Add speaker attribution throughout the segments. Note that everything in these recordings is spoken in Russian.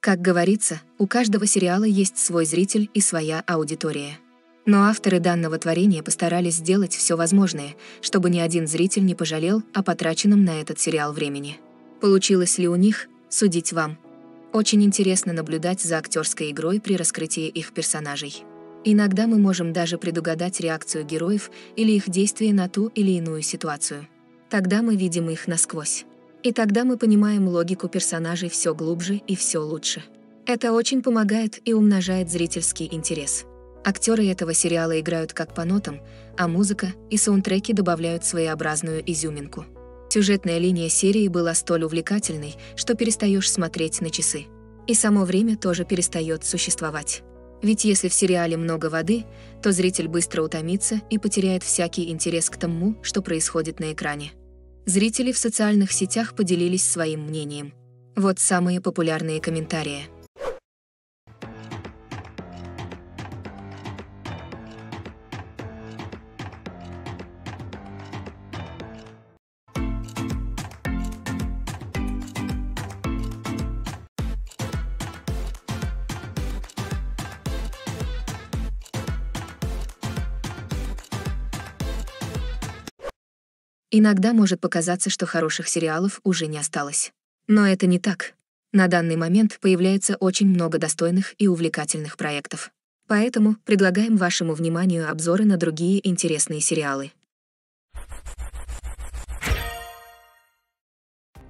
Speaker 1: Как говорится, у каждого сериала есть свой зритель и своя аудитория. Но авторы данного творения постарались сделать все возможное, чтобы ни один зритель не пожалел о потраченном на этот сериал времени. Получилось ли у них, судить вам. Очень интересно наблюдать за актерской игрой при раскрытии их персонажей. Иногда мы можем даже предугадать реакцию героев или их действия на ту или иную ситуацию. Тогда мы видим их насквозь. И тогда мы понимаем логику персонажей все глубже и все лучше. Это очень помогает и умножает зрительский интерес. Актеры этого сериала играют как по нотам, а музыка и саундтреки добавляют своеобразную изюминку. Сюжетная линия серии была столь увлекательной, что перестаешь смотреть на часы. И само время тоже перестает существовать. Ведь если в сериале много воды, то зритель быстро утомится и потеряет всякий интерес к тому, что происходит на экране. Зрители в социальных сетях поделились своим мнением. Вот самые популярные комментарии – Иногда может показаться, что хороших сериалов уже не осталось. Но это не так. На данный момент появляется очень много достойных и увлекательных проектов. Поэтому предлагаем вашему вниманию обзоры на другие интересные сериалы.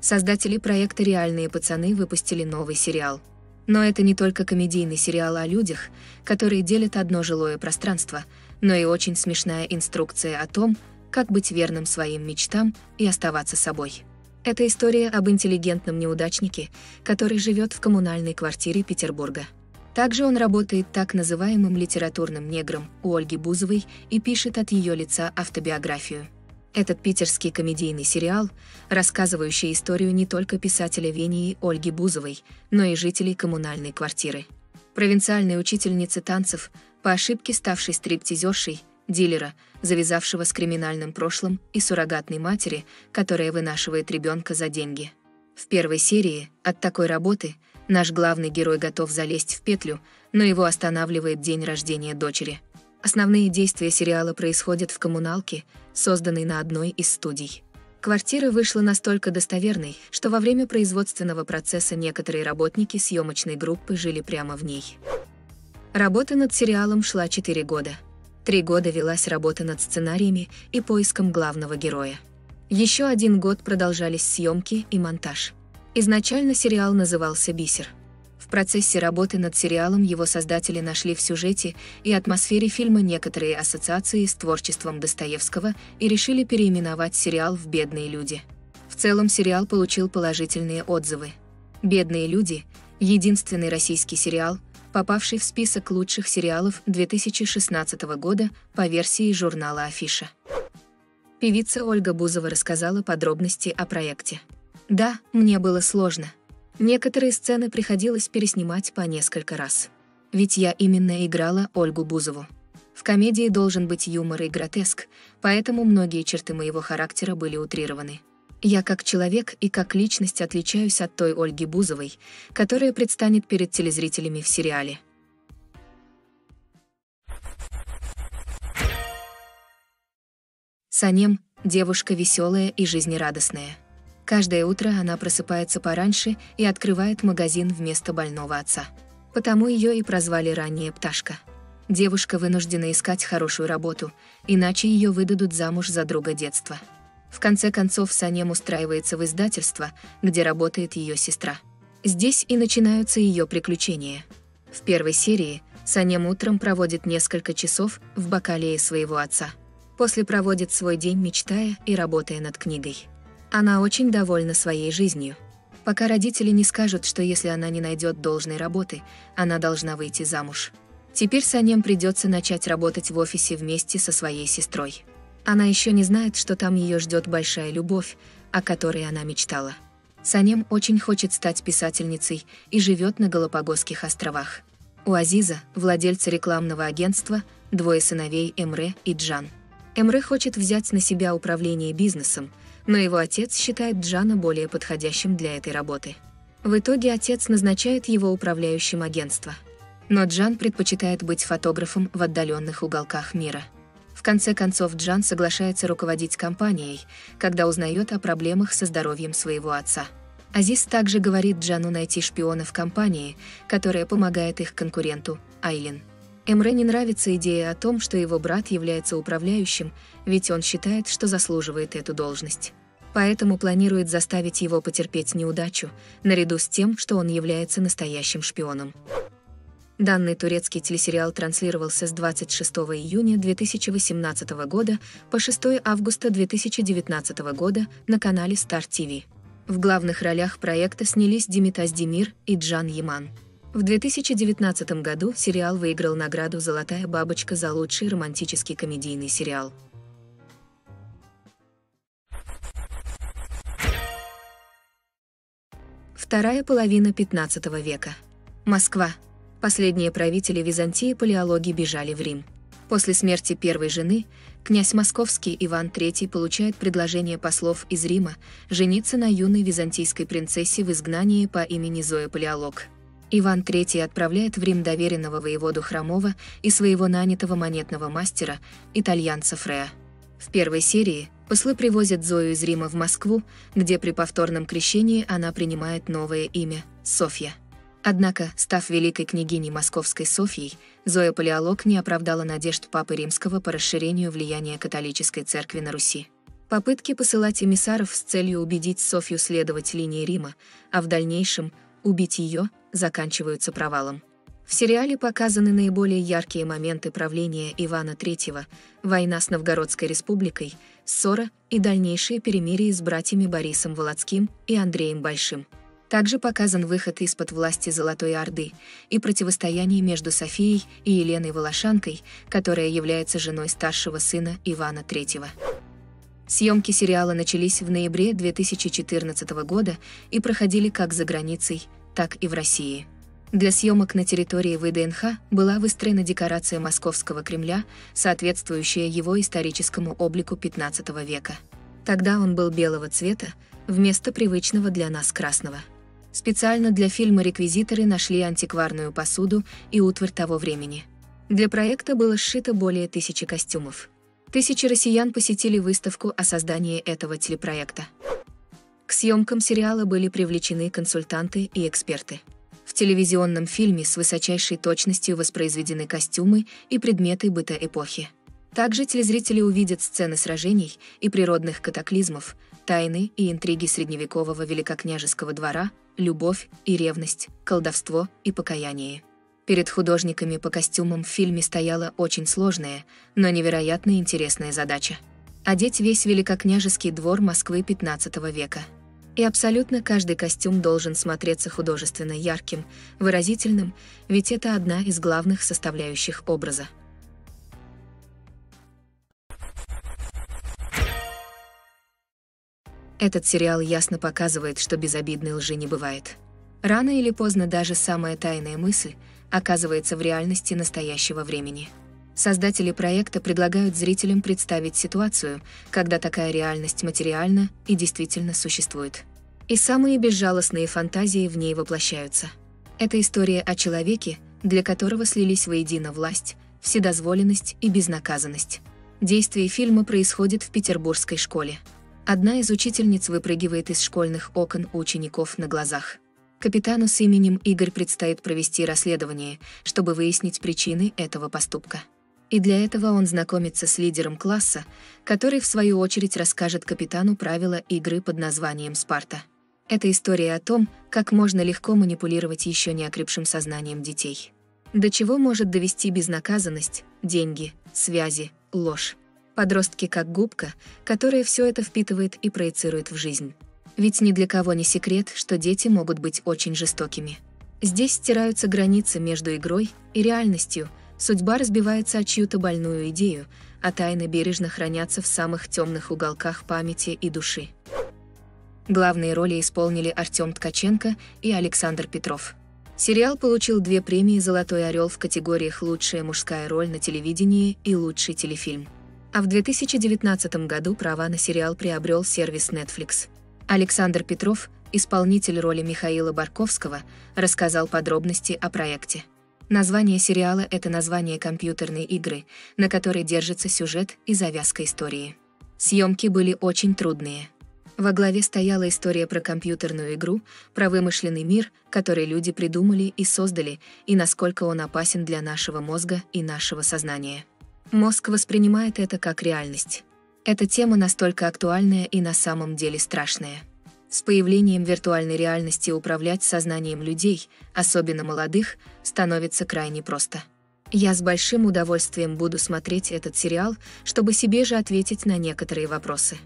Speaker 1: Создатели проекта «Реальные пацаны» выпустили новый сериал. Но это не только комедийный сериал о людях, которые делят одно жилое пространство, но и очень смешная инструкция о том, как быть верным своим мечтам и оставаться собой. Это история об интеллигентном неудачнике, который живет в коммунальной квартире Петербурга. Также он работает так называемым литературным негром у Ольги Бузовой и пишет от ее лица автобиографию. Этот питерский комедийный сериал, рассказывающий историю не только писателя Вении Ольги Бузовой, но и жителей коммунальной квартиры. Провинциальной учительницы танцев, по ошибке ставшей стриптизершей, дилера, завязавшего с криминальным прошлым, и суррогатной матери, которая вынашивает ребенка за деньги. В первой серии от такой работы наш главный герой готов залезть в петлю, но его останавливает день рождения дочери. Основные действия сериала происходят в коммуналке, созданной на одной из студий. Квартира вышла настолько достоверной, что во время производственного процесса некоторые работники съемочной группы жили прямо в ней. Работа над сериалом шла 4 года. Три года велась работа над сценариями и поиском главного героя. Еще один год продолжались съемки и монтаж. Изначально сериал назывался «Бисер». В процессе работы над сериалом его создатели нашли в сюжете и атмосфере фильма некоторые ассоциации с творчеством Достоевского и решили переименовать сериал в «Бедные люди». В целом сериал получил положительные отзывы. «Бедные люди» — единственный российский сериал, попавший в список лучших сериалов 2016 года по версии журнала «Афиша». Певица Ольга Бузова рассказала подробности о проекте. «Да, мне было сложно. Некоторые сцены приходилось переснимать по несколько раз. Ведь я именно играла Ольгу Бузову. В комедии должен быть юмор и гротеск, поэтому многие черты моего характера были утрированы. Я как человек и как личность отличаюсь от той Ольги Бузовой, которая предстанет перед телезрителями в сериале. Санем – девушка веселая и жизнерадостная. Каждое утро она просыпается пораньше и открывает магазин вместо больного отца. Потому ее и прозвали ранее «Пташка». Девушка вынуждена искать хорошую работу, иначе ее выдадут замуж за друга детства. В конце концов, Санем устраивается в издательство, где работает ее сестра. Здесь и начинаются ее приключения. В первой серии Санем утром проводит несколько часов в бакалее своего отца. После проводит свой день, мечтая и работая над книгой. Она очень довольна своей жизнью. Пока родители не скажут, что если она не найдет должной работы, она должна выйти замуж. Теперь Санем придется начать работать в офисе вместе со своей сестрой. Она еще не знает, что там ее ждет большая любовь, о которой она мечтала. Санем очень хочет стать писательницей и живет на Галапагосских островах. У Азиза, владельца рекламного агентства, двое сыновей Эмре и Джан. Эмре хочет взять на себя управление бизнесом, но его отец считает Джана более подходящим для этой работы. В итоге отец назначает его управляющим агентства. Но Джан предпочитает быть фотографом в отдаленных уголках мира. В конце концов, Джан соглашается руководить компанией, когда узнает о проблемах со здоровьем своего отца. Азиз также говорит Джану найти шпиона в компании, которая помогает их конкуренту, Айлин. Эмре не нравится идея о том, что его брат является управляющим, ведь он считает, что заслуживает эту должность. Поэтому планирует заставить его потерпеть неудачу, наряду с тем, что он является настоящим шпионом. Данный турецкий телесериал транслировался с 26 июня 2018 года по 6 августа 2019 года на канале Star TV. В главных ролях проекта снялись Димитас Демир и Джан Яман. В 2019 году сериал выиграл награду «Золотая бабочка» за лучший романтический комедийный сериал. Вторая половина 15 века. Москва. Последние правители Византии палеологии бежали в Рим. После смерти первой жены князь московский Иван III получает предложение послов из Рима жениться на юной византийской принцессе в изгнании по имени Зоя Палеолог. Иван III отправляет в Рим доверенного воеводу Хромова и своего нанятого монетного мастера, итальянца Фрея. В первой серии послы привозят Зою из Рима в Москву, где при повторном крещении она принимает новое имя – Софья. Однако, став великой княгиней Московской Софьей, Зоя Палеолог не оправдала надежд Папы Римского по расширению влияния католической церкви на Руси. Попытки посылать эмиссаров с целью убедить Софью следовать линии Рима, а в дальнейшем – убить ее, заканчиваются провалом. В сериале показаны наиболее яркие моменты правления Ивана III, война с Новгородской республикой, ссора и дальнейшие перемирия с братьями Борисом Володским и Андреем Большим. Также показан выход из-под власти Золотой Орды и противостояние между Софией и Еленой Волошанкой, которая является женой старшего сына Ивана III. Съемки сериала начались в ноябре 2014 года и проходили как за границей, так и в России. Для съемок на территории ВДНХ была выстроена декорация Московского Кремля, соответствующая его историческому облику XV века. Тогда он был белого цвета, вместо привычного для нас красного. Специально для фильма реквизиторы нашли антикварную посуду и утварь того времени. Для проекта было сшито более тысячи костюмов. Тысячи россиян посетили выставку о создании этого телепроекта. К съемкам сериала были привлечены консультанты и эксперты. В телевизионном фильме с высочайшей точностью воспроизведены костюмы и предметы быта эпохи. Также телезрители увидят сцены сражений и природных катаклизмов, тайны и интриги средневекового великокняжеского двора, любовь и ревность, колдовство и покаяние. Перед художниками по костюмам в фильме стояла очень сложная, но невероятно интересная задача. Одеть весь великокняжеский двор Москвы XV века. И абсолютно каждый костюм должен смотреться художественно ярким, выразительным, ведь это одна из главных составляющих образа. Этот сериал ясно показывает, что безобидной лжи не бывает. Рано или поздно даже самая тайная мысль – оказывается в реальности настоящего времени. Создатели проекта предлагают зрителям представить ситуацию, когда такая реальность материальна и действительно существует. И самые безжалостные фантазии в ней воплощаются. Это история о человеке, для которого слились воедино власть, вседозволенность и безнаказанность. Действие фильма происходит в петербургской школе. Одна из учительниц выпрыгивает из школьных окон у учеников на глазах. Капитану с именем Игорь предстоит провести расследование, чтобы выяснить причины этого поступка. И для этого он знакомится с лидером класса, который в свою очередь расскажет капитану правила игры под названием «Спарта». Это история о том, как можно легко манипулировать еще не окрепшим сознанием детей. До чего может довести безнаказанность, деньги, связи, ложь. Подростки как губка, которая все это впитывает и проецирует в жизнь. Ведь ни для кого не секрет, что дети могут быть очень жестокими. Здесь стираются границы между игрой и реальностью, судьба разбивается о чью-то больную идею, а тайны бережно хранятся в самых темных уголках памяти и души. Главные роли исполнили Артем Ткаченко и Александр Петров. Сериал получил две премии «Золотой орел» в категориях «Лучшая мужская роль на телевидении» и «Лучший телефильм». А в 2019 году права на сериал приобрел сервис Netflix. Александр Петров исполнитель роли Михаила Барковского, рассказал подробности о проекте. Название сериала — это название компьютерной игры, на которой держится сюжет и завязка истории. Съемки были очень трудные. Во главе стояла история про компьютерную игру, про вымышленный мир, который люди придумали и создали, и насколько он опасен для нашего мозга и нашего сознания. Мозг воспринимает это как реальность. Эта тема настолько актуальная и на самом деле страшная. С появлением виртуальной реальности управлять сознанием людей, особенно молодых, становится крайне просто. Я с большим удовольствием буду смотреть этот сериал, чтобы себе же ответить на некоторые вопросы.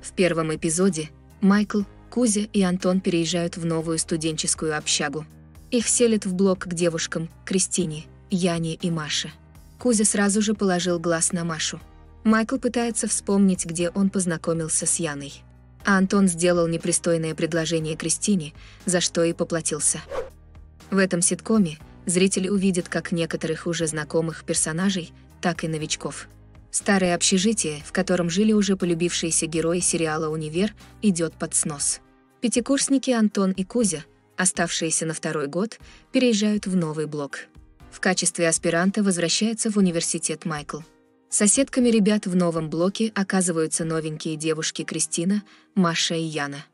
Speaker 1: В первом эпизоде Майкл, Кузя и Антон переезжают в новую студенческую общагу. Их селят в блок к девушкам Кристине, Яне и Маше. Кузя сразу же положил глаз на Машу – Майкл пытается вспомнить, где он познакомился с Яной. А Антон сделал непристойное предложение Кристине, за что и поплатился. В этом ситкоме зрители увидят как некоторых уже знакомых персонажей, так и новичков. Старое общежитие, в котором жили уже полюбившиеся герои сериала «Универ», идет под снос. Пятикурсники Антон и Кузя, оставшиеся на второй год, переезжают в новый блок. В качестве аспиранта возвращается в университет Майкл. Соседками ребят в новом блоке оказываются новенькие девушки Кристина, Маша и Яна.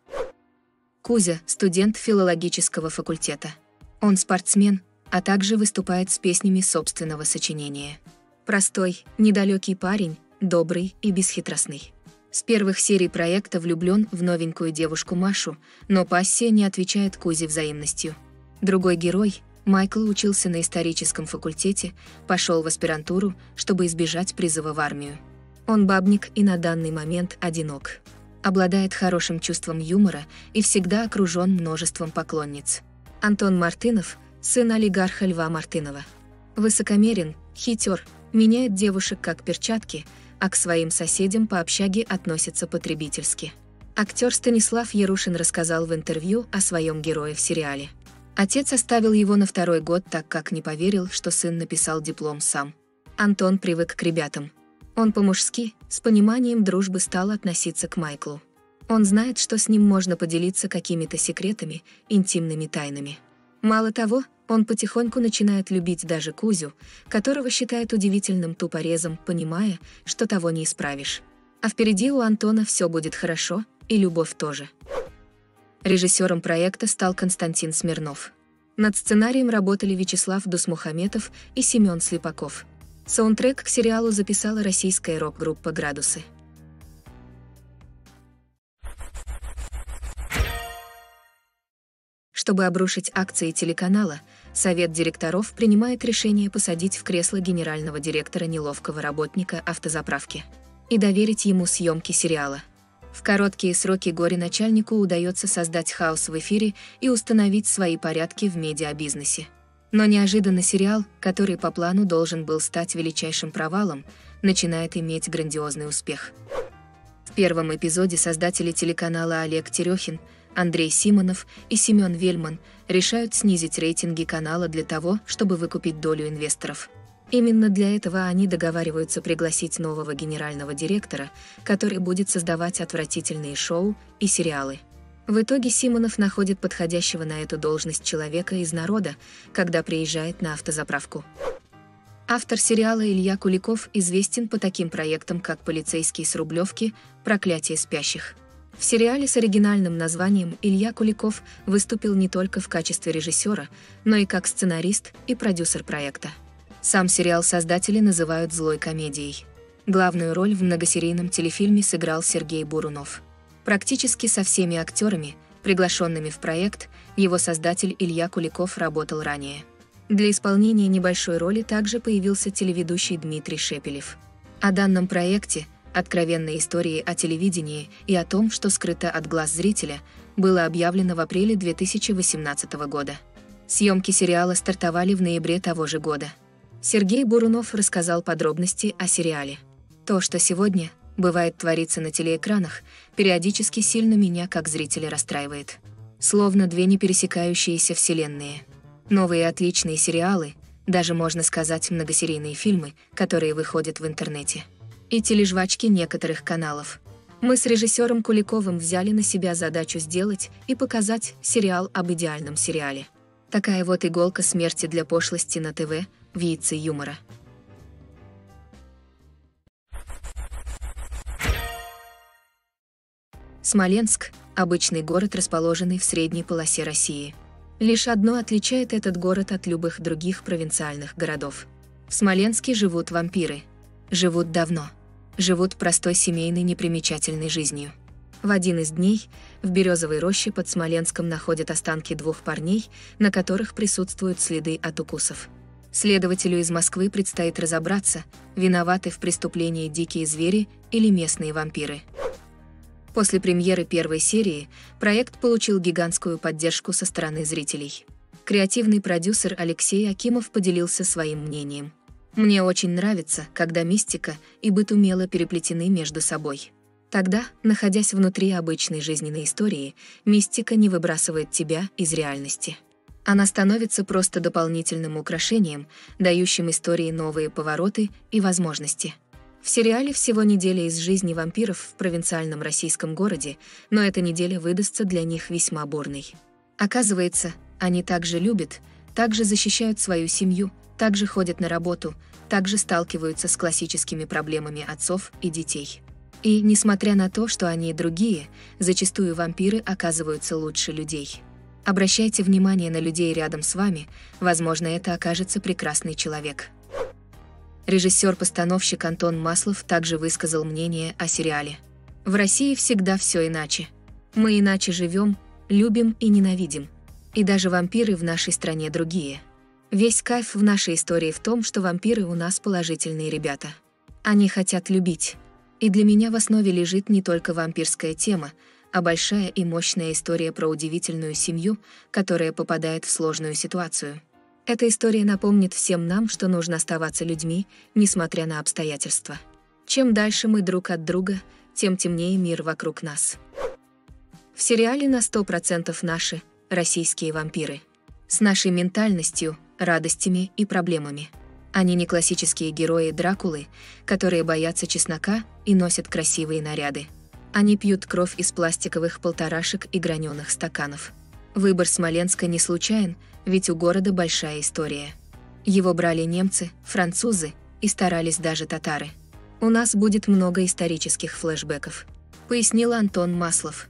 Speaker 1: Кузя – студент филологического факультета. Он спортсмен, а также выступает с песнями собственного сочинения. Простой, недалекий парень, добрый и бесхитростный. С первых серий проекта влюблен в новенькую девушку Машу, но пассия не отвечает Кузе взаимностью. Другой герой, Майкл учился на историческом факультете, пошел в аспирантуру, чтобы избежать призыва в армию. Он бабник и на данный момент одинок. Обладает хорошим чувством юмора и всегда окружен множеством поклонниц. Антон Мартынов – сын олигарха Льва Мартынова. Высокомерен, хитер, меняет девушек как перчатки, а к своим соседям по общаге относится потребительски. Актер Станислав Ярушин рассказал в интервью о своем герое в сериале. Отец оставил его на второй год, так как не поверил, что сын написал диплом сам. Антон привык к ребятам. Он по-мужски, с пониманием дружбы стал относиться к Майклу. Он знает, что с ним можно поделиться какими-то секретами, интимными тайнами. Мало того, он потихоньку начинает любить даже Кузю, которого считает удивительным тупорезом, понимая, что того не исправишь. А впереди у Антона все будет хорошо, и любовь тоже. Режиссером проекта стал Константин Смирнов. Над сценарием работали Вячеслав Дусмухаметов и Семен Слепаков. Саундтрек к сериалу записала российская рок-группа «Градусы». Чтобы обрушить акции телеканала, Совет директоров принимает решение посадить в кресло генерального директора неловкого работника автозаправки и доверить ему съемки сериала. В короткие сроки горе-начальнику удается создать хаос в эфире и установить свои порядки в медиабизнесе. Но неожиданно сериал, который по плану должен был стать величайшим провалом, начинает иметь грандиозный успех. В первом эпизоде создатели телеканала Олег Терехин, Андрей Симонов и Семен Вельман решают снизить рейтинги канала для того, чтобы выкупить долю инвесторов – Именно для этого они договариваются пригласить нового генерального директора, который будет создавать отвратительные шоу и сериалы. В итоге Симонов находит подходящего на эту должность человека из народа, когда приезжает на автозаправку. Автор сериала Илья Куликов известен по таким проектам, как «Полицейский с Рублевки», «Проклятие спящих». В сериале с оригинальным названием Илья Куликов выступил не только в качестве режиссера, но и как сценарист и продюсер проекта. Сам сериал создатели называют злой комедией. Главную роль в многосерийном телефильме сыграл Сергей Бурунов. Практически со всеми актерами, приглашенными в проект, его создатель Илья Куликов работал ранее. Для исполнения небольшой роли также появился телеведущий Дмитрий Шепелев. О данном проекте, откровенной истории о телевидении и о том, что скрыто от глаз зрителя, было объявлено в апреле 2018 года. Съемки сериала стартовали в ноябре того же года. Сергей Бурунов рассказал подробности о сериале. То, что сегодня, бывает твориться на телеэкранах, периодически сильно меня как зрителя расстраивает. Словно две непересекающиеся вселенные. Новые отличные сериалы, даже можно сказать многосерийные фильмы, которые выходят в интернете. И тележвачки некоторых каналов. Мы с режиссером Куликовым взяли на себя задачу сделать и показать сериал об идеальном сериале. Такая вот иголка смерти для пошлости на ТВ в яйце юмора. Смоленск – обычный город, расположенный в средней полосе России. Лишь одно отличает этот город от любых других провинциальных городов. В Смоленске живут вампиры. Живут давно живут простой семейной непримечательной жизнью. В один из дней в Березовой роще под Смоленском находят останки двух парней, на которых присутствуют следы от укусов. Следователю из Москвы предстоит разобраться, виноваты в преступлении дикие звери или местные вампиры. После премьеры первой серии проект получил гигантскую поддержку со стороны зрителей. Креативный продюсер Алексей Акимов поделился своим мнением. Мне очень нравится, когда мистика и быт умело переплетены между собой. Тогда, находясь внутри обычной жизненной истории, мистика не выбрасывает тебя из реальности. Она становится просто дополнительным украшением, дающим истории новые повороты и возможности. В сериале всего неделя из жизни вампиров в провинциальном российском городе, но эта неделя выдастся для них весьма бурной. Оказывается, они также любят, также защищают свою семью, также ходят на работу, также сталкиваются с классическими проблемами отцов и детей. И, несмотря на то, что они другие, зачастую вампиры оказываются лучше людей. Обращайте внимание на людей рядом с вами, возможно, это окажется прекрасный человек. Режиссер-постановщик Антон Маслов также высказал мнение о сериале. В России всегда все иначе. Мы иначе живем, любим и ненавидим. И даже вампиры в нашей стране другие – Весь кайф в нашей истории в том, что вампиры у нас положительные ребята. Они хотят любить. И для меня в основе лежит не только вампирская тема, а большая и мощная история про удивительную семью, которая попадает в сложную ситуацию. Эта история напомнит всем нам, что нужно оставаться людьми, несмотря на обстоятельства. Чем дальше мы друг от друга, тем темнее мир вокруг нас. В сериале на 100% наши, российские вампиры. С нашей ментальностью, радостями и проблемами. Они не классические герои Дракулы, которые боятся чеснока и носят красивые наряды. Они пьют кровь из пластиковых полторашек и граненых стаканов. Выбор Смоленска не случайен, ведь у города большая история. Его брали немцы, французы и старались даже татары. У нас будет много исторических флешбеков, пояснил Антон Маслов.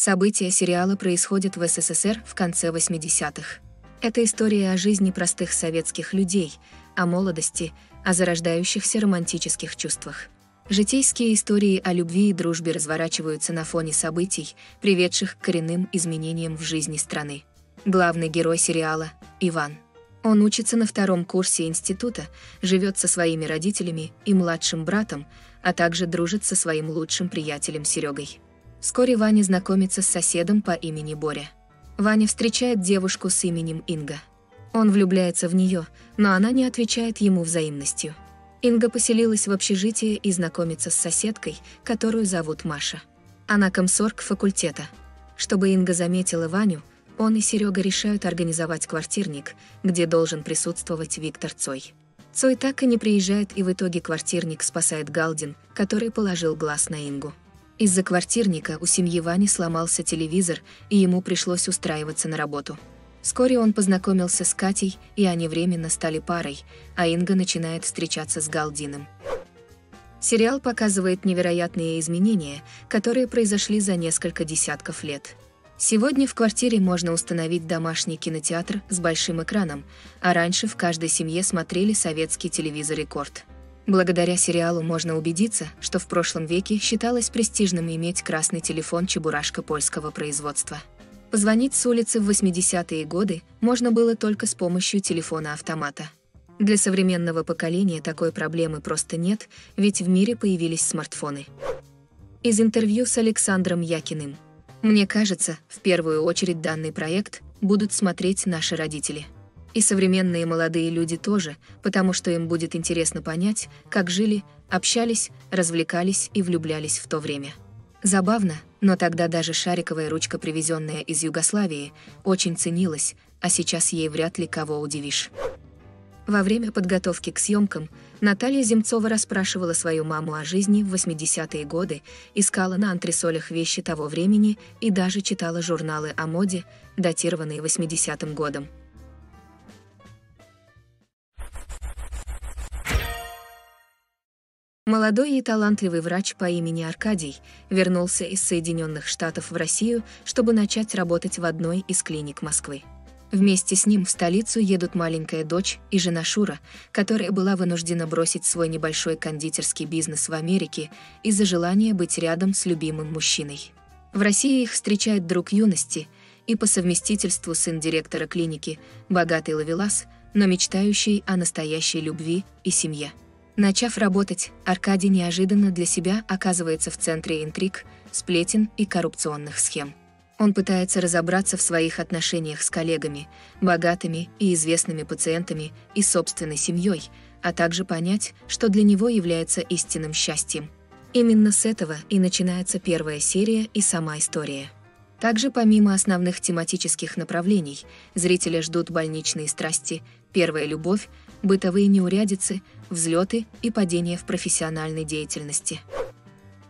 Speaker 1: События сериала происходят в СССР в конце 80-х. Это история о жизни простых советских людей, о молодости, о зарождающихся романтических чувствах. Житейские истории о любви и дружбе разворачиваются на фоне событий, приведших к коренным изменениям в жизни страны. Главный герой сериала – Иван. Он учится на втором курсе института, живет со своими родителями и младшим братом, а также дружит со своим лучшим приятелем Серегой. Вскоре Ваня знакомится с соседом по имени Боря. Ваня встречает девушку с именем Инга. Он влюбляется в нее, но она не отвечает ему взаимностью. Инга поселилась в общежитии и знакомится с соседкой, которую зовут Маша. Она комсорг факультета. Чтобы Инга заметила Ваню, он и Серега решают организовать квартирник, где должен присутствовать Виктор Цой. Цой так и не приезжает, и в итоге квартирник спасает Галдин, который положил глаз на Ингу. Из-за квартирника у семьи Вани сломался телевизор, и ему пришлось устраиваться на работу. Вскоре он познакомился с Катей, и они временно стали парой, а Инга начинает встречаться с Галдином. Сериал показывает невероятные изменения, которые произошли за несколько десятков лет. Сегодня в квартире можно установить домашний кинотеатр с большим экраном, а раньше в каждой семье смотрели советский телевизор «Рекорд». Благодаря сериалу можно убедиться, что в прошлом веке считалось престижным иметь красный телефон чебурашка польского производства. Позвонить с улицы в 80-е годы можно было только с помощью телефона-автомата. Для современного поколения такой проблемы просто нет, ведь в мире появились смартфоны. Из интервью с Александром Якиным. Мне кажется, в первую очередь данный проект будут смотреть наши родители – и современные молодые люди тоже, потому что им будет интересно понять, как жили, общались, развлекались и влюблялись в то время. Забавно, но тогда даже шариковая ручка, привезенная из Югославии, очень ценилась, а сейчас ей вряд ли кого удивишь. Во время подготовки к съемкам Наталья Земцова расспрашивала свою маму о жизни в 80-е годы, искала на антресолях вещи того времени и даже читала журналы о моде, датированные 80-м годом. Молодой и талантливый врач по имени Аркадий вернулся из Соединенных Штатов в Россию, чтобы начать работать в одной из клиник Москвы. Вместе с ним в столицу едут маленькая дочь и жена Шура, которая была вынуждена бросить свой небольшой кондитерский бизнес в Америке из-за желания быть рядом с любимым мужчиной. В России их встречает друг юности и по совместительству сын директора клиники, богатый ловелас, но мечтающий о настоящей любви и семье. Начав работать, Аркадий неожиданно для себя оказывается в центре интриг, сплетен и коррупционных схем. Он пытается разобраться в своих отношениях с коллегами, богатыми и известными пациентами и собственной семьей, а также понять, что для него является истинным счастьем. Именно с этого и начинается первая серия и сама история. Также помимо основных тематических направлений, зрителя ждут больничные страсти, первая любовь, бытовые неурядицы, взлеты и падения в профессиональной деятельности.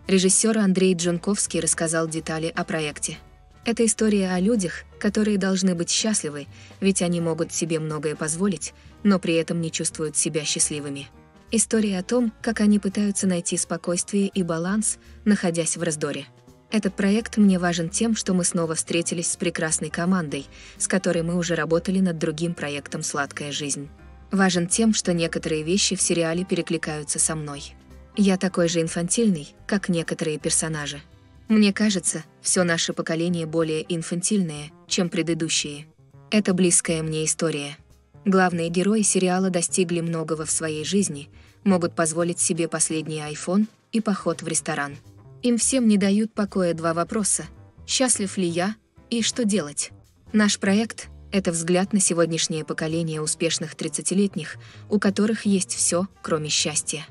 Speaker 1: Режиссер Андрей Джунковский рассказал детали о проекте. Это история о людях, которые должны быть счастливы, ведь они могут себе многое позволить, но при этом не чувствуют себя счастливыми. История о том, как они пытаются найти спокойствие и баланс, находясь в раздоре. Этот проект мне важен тем, что мы снова встретились с прекрасной командой, с которой мы уже работали над другим проектом «Сладкая жизнь». Важен тем, что некоторые вещи в сериале перекликаются со мной. Я такой же инфантильный, как некоторые персонажи. Мне кажется, все наше поколение более инфантильное, чем предыдущие. Это близкая мне история. Главные герои сериала достигли многого в своей жизни, могут позволить себе последний iPhone и поход в ресторан. Им всем не дают покоя два вопроса. Счастлив ли я и что делать? Наш проект — это взгляд на сегодняшнее поколение успешных 30-летних, у которых есть все, кроме счастья.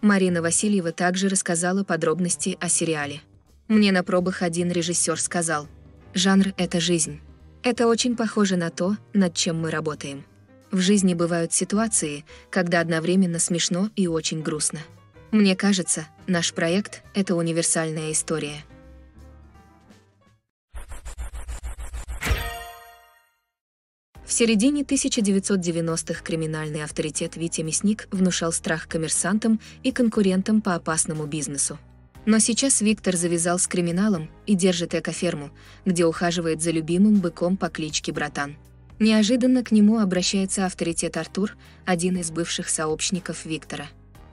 Speaker 1: Марина Васильева также рассказала подробности о сериале. Мне на пробах один режиссер сказал, жанр — это жизнь. Это очень похоже на то, над чем мы работаем. В жизни бывают ситуации, когда одновременно смешно и очень грустно. Мне кажется, наш проект — это универсальная история. Середине 1990-х криминальный авторитет Витя Мясник внушал страх коммерсантам и конкурентам по опасному бизнесу. Но сейчас Виктор завязал с криминалом и держит экоферму, где ухаживает за любимым быком по кличке Братан. Неожиданно к нему обращается авторитет Артур, один из бывших сообщников Виктора.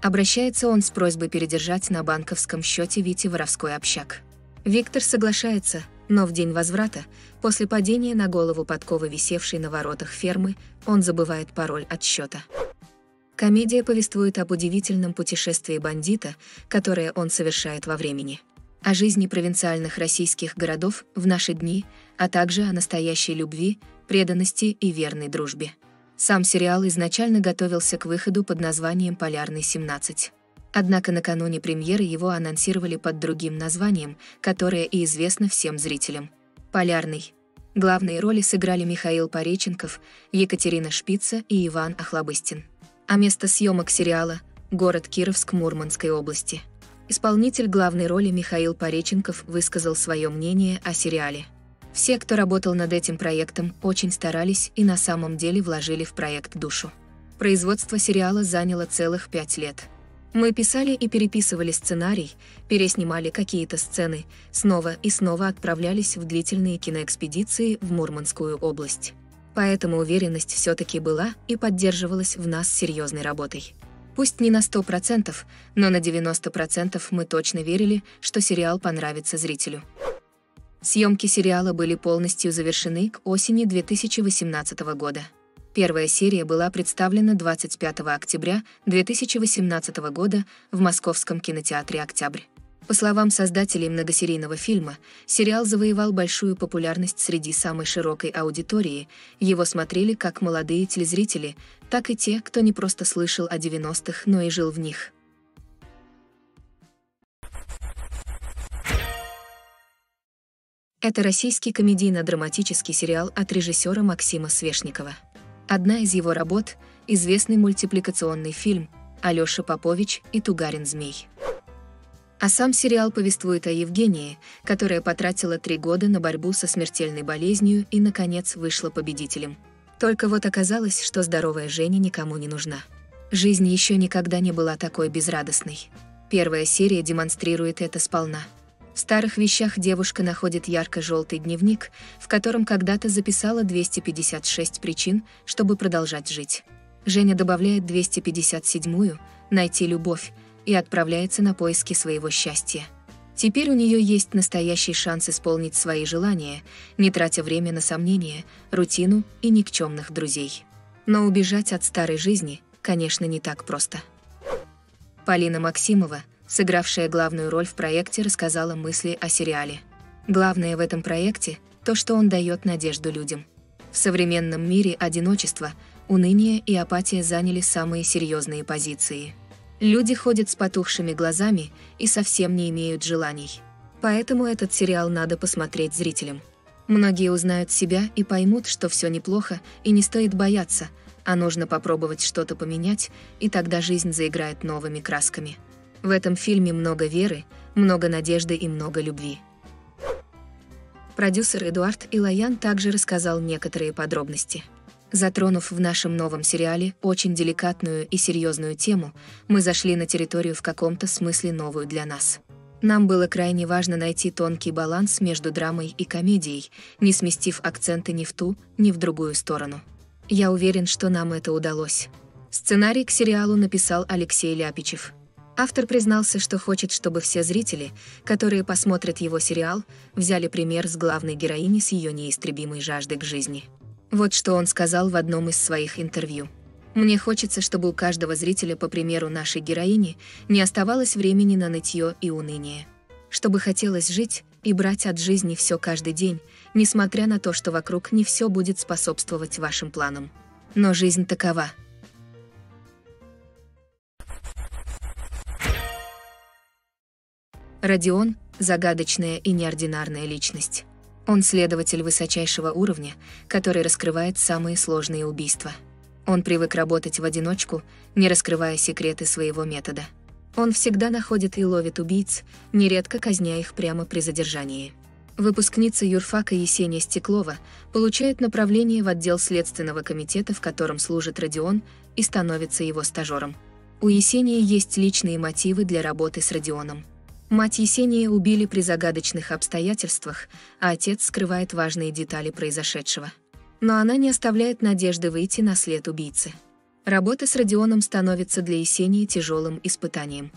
Speaker 1: Обращается он с просьбой передержать на банковском счете Вити воровской общак. Виктор соглашается, но в день возврата, после падения на голову подковы, висевшей на воротах фермы, он забывает пароль от счета. Комедия повествует об удивительном путешествии бандита, которое он совершает во времени. О жизни провинциальных российских городов в наши дни, а также о настоящей любви, преданности и верной дружбе. Сам сериал изначально готовился к выходу под названием «Полярный 17». Однако накануне премьеры его анонсировали под другим названием, которое и известно всем зрителям. «Полярный». Главные роли сыграли Михаил Пореченков, Екатерина Шпица и Иван Охлобыстин а место съемок сериала – город Кировск Мурманской области. Исполнитель главной роли Михаил Пореченков высказал свое мнение о сериале. Все, кто работал над этим проектом, очень старались и на самом деле вложили в проект душу. Производство сериала заняло целых пять лет. Мы писали и переписывали сценарий, переснимали какие-то сцены, снова и снова отправлялись в длительные киноэкспедиции в Мурманскую область. Поэтому уверенность все-таки была и поддерживалась в нас серьезной работой. Пусть не на 100%, но на 90% мы точно верили, что сериал понравится зрителю. Съемки сериала были полностью завершены к осени 2018 года. Первая серия была представлена 25 октября 2018 года в Московском кинотеатре «Октябрь». По словам создателей многосерийного фильма, сериал завоевал большую популярность среди самой широкой аудитории, его смотрели как молодые телезрители, так и те, кто не просто слышал о 90-х, но и жил в них. Это российский комедийно-драматический сериал от режиссера Максима Свешникова. Одна из его работ – известный мультипликационный фильм «Алёша Попович и Тугарин Змей». А сам сериал повествует о Евгении, которая потратила три года на борьбу со смертельной болезнью и, наконец, вышла победителем. Только вот оказалось, что здоровая Женя никому не нужна. Жизнь еще никогда не была такой безрадостной. Первая серия демонстрирует это сполна. В старых вещах девушка находит ярко-желтый дневник, в котором когда-то записала 256 причин, чтобы продолжать жить. Женя добавляет 257-ю «Найти любовь» и отправляется на поиски своего счастья. Теперь у нее есть настоящий шанс исполнить свои желания, не тратя время на сомнения, рутину и никчемных друзей. Но убежать от старой жизни, конечно, не так просто. Полина Максимова, сыгравшая главную роль в проекте, рассказала мысли о сериале. Главное в этом проекте – то, что он дает надежду людям. В современном мире одиночество, уныние и апатия заняли самые серьезные позиции. Люди ходят с потухшими глазами и совсем не имеют желаний. Поэтому этот сериал надо посмотреть зрителям. Многие узнают себя и поймут, что все неплохо и не стоит бояться – а нужно попробовать что-то поменять, и тогда жизнь заиграет новыми красками. В этом фильме много веры, много надежды и много любви. Продюсер Эдуард Илаян также рассказал некоторые подробности. Затронув в нашем новом сериале очень деликатную и серьезную тему, мы зашли на территорию в каком-то смысле новую для нас. Нам было крайне важно найти тонкий баланс между драмой и комедией, не сместив акценты ни в ту, ни в другую сторону. Я уверен, что нам это удалось. Сценарий к сериалу написал Алексей Ляпичев. Автор признался, что хочет, чтобы все зрители, которые посмотрят его сериал, взяли пример с главной героини с ее неистребимой жаждой к жизни. Вот что он сказал в одном из своих интервью. «Мне хочется, чтобы у каждого зрителя, по примеру нашей героини, не оставалось времени на нытье и уныние. Чтобы хотелось жить и брать от жизни все каждый день, несмотря на то, что вокруг не все будет способствовать вашим планам. Но жизнь такова. Родион – загадочная и неординарная личность. Он следователь высочайшего уровня, который раскрывает самые сложные убийства. Он привык работать в одиночку, не раскрывая секреты своего метода. Он всегда находит и ловит убийц, нередко казня их прямо при задержании. Выпускница юрфака Есения Стеклова получает направление в отдел Следственного комитета, в котором служит Родион, и становится его стажером. У Есении есть личные мотивы для работы с Родионом. Мать Есения убили при загадочных обстоятельствах, а отец скрывает важные детали произошедшего. Но она не оставляет надежды выйти на след убийцы. Работа с Родионом становится для Есении тяжелым испытанием.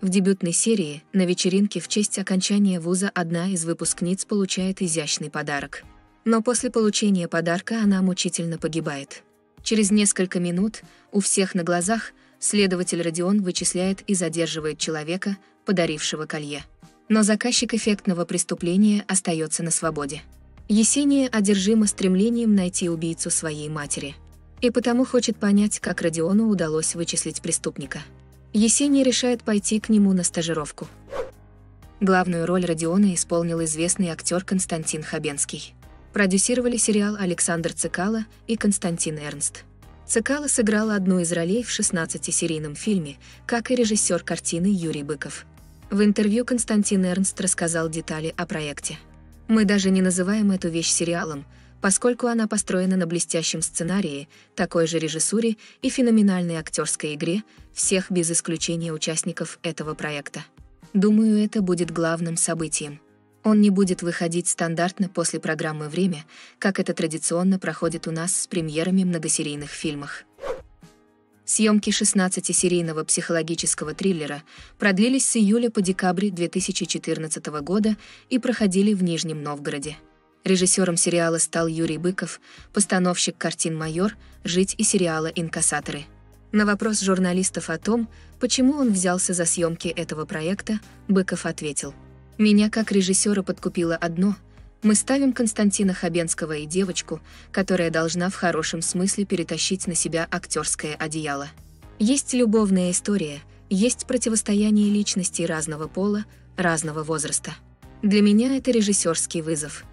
Speaker 1: В дебютной серии на вечеринке в честь окончания вуза одна из выпускниц получает изящный подарок. Но после получения подарка она мучительно погибает. Через несколько минут у всех на глазах следователь Родион вычисляет и задерживает человека, подарившего колье. Но заказчик эффектного преступления остается на свободе. Есения одержима стремлением найти убийцу своей матери. И потому хочет понять, как Родиону удалось вычислить преступника. Есения решает пойти к нему на стажировку. Главную роль Родиона исполнил известный актер Константин Хабенский. Продюсировали сериал Александр Цикало и Константин Эрнст. Цикало сыграл одну из ролей в 16-серийном фильме, как и режиссер картины Юрий Быков. В интервью Константин Эрнст рассказал детали о проекте. «Мы даже не называем эту вещь сериалом, поскольку она построена на блестящем сценарии, такой же режиссуре и феноменальной актерской игре всех без исключения участников этого проекта. Думаю, это будет главным событием. Он не будет выходить стандартно после программы «Время», как это традиционно проходит у нас с премьерами многосерийных фильмах. Съемки 16-серийного психологического триллера продлились с июля по декабрь 2014 года и проходили в Нижнем Новгороде. Режиссером сериала стал Юрий Быков, постановщик картин «Майор», «Жить» и сериала «Инкассаторы». На вопрос журналистов о том, почему он взялся за съемки этого проекта, Быков ответил. «Меня как режиссера подкупило одно – мы ставим Константина Хабенского и девочку, которая должна в хорошем смысле перетащить на себя актерское одеяло. Есть любовная история, есть противостояние личностей разного пола, разного возраста. Для меня это режиссерский вызов.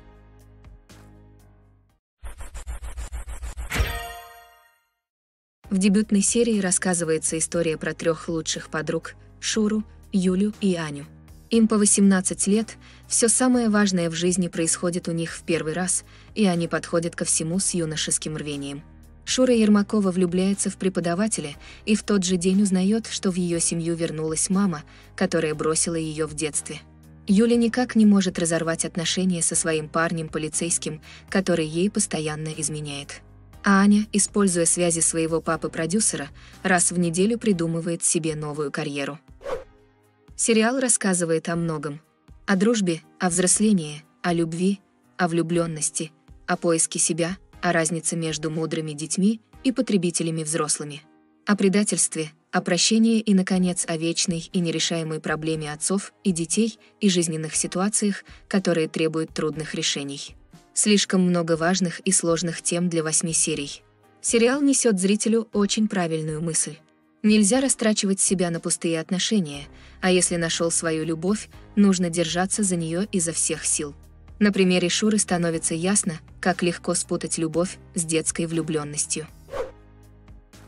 Speaker 1: В дебютной серии рассказывается история про трех лучших подруг – Шуру, Юлю и Аню. Им по 18 лет, все самое важное в жизни происходит у них в первый раз, и они подходят ко всему с юношеским рвением. Шура Ермакова влюбляется в преподавателя и в тот же день узнает, что в ее семью вернулась мама, которая бросила ее в детстве. Юля никак не может разорвать отношения со своим парнем-полицейским, который ей постоянно изменяет. А Аня, используя связи своего папы-продюсера, раз в неделю придумывает себе новую карьеру. Сериал рассказывает о многом. О дружбе, о взрослении, о любви, о влюбленности, о поиске себя, о разнице между мудрыми детьми и потребителями взрослыми. О предательстве, о прощении и, наконец, о вечной и нерешаемой проблеме отцов и детей и жизненных ситуациях, которые требуют трудных решений. Слишком много важных и сложных тем для восьми серий. Сериал несет зрителю очень правильную мысль. Нельзя растрачивать себя на пустые отношения, а если нашел свою любовь, нужно держаться за нее изо всех сил. На примере Шуры становится ясно, как легко спутать любовь с детской влюбленностью.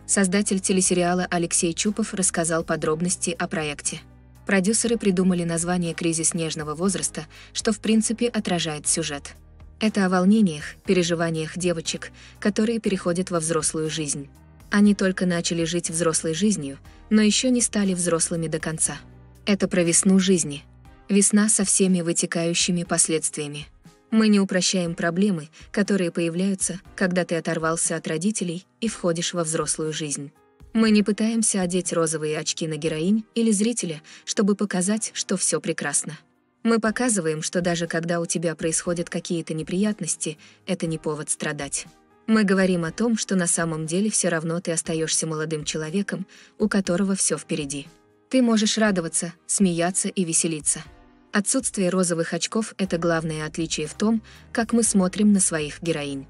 Speaker 1: Создатель телесериала Алексей Чупов рассказал подробности о проекте. Продюсеры придумали название «Кризис нежного возраста», что в принципе отражает сюжет. Это о волнениях, переживаниях девочек, которые переходят во взрослую жизнь. Они только начали жить взрослой жизнью, но еще не стали взрослыми до конца. Это про весну жизни. Весна со всеми вытекающими последствиями. Мы не упрощаем проблемы, которые появляются, когда ты оторвался от родителей и входишь во взрослую жизнь. Мы не пытаемся одеть розовые очки на героинь или зрителя, чтобы показать, что все прекрасно. Мы показываем, что даже когда у тебя происходят какие-то неприятности, это не повод страдать. Мы говорим о том, что на самом деле все равно ты остаешься молодым человеком, у которого все впереди. Ты можешь радоваться, смеяться и веселиться. Отсутствие розовых очков – это главное отличие в том, как мы смотрим на своих героинь.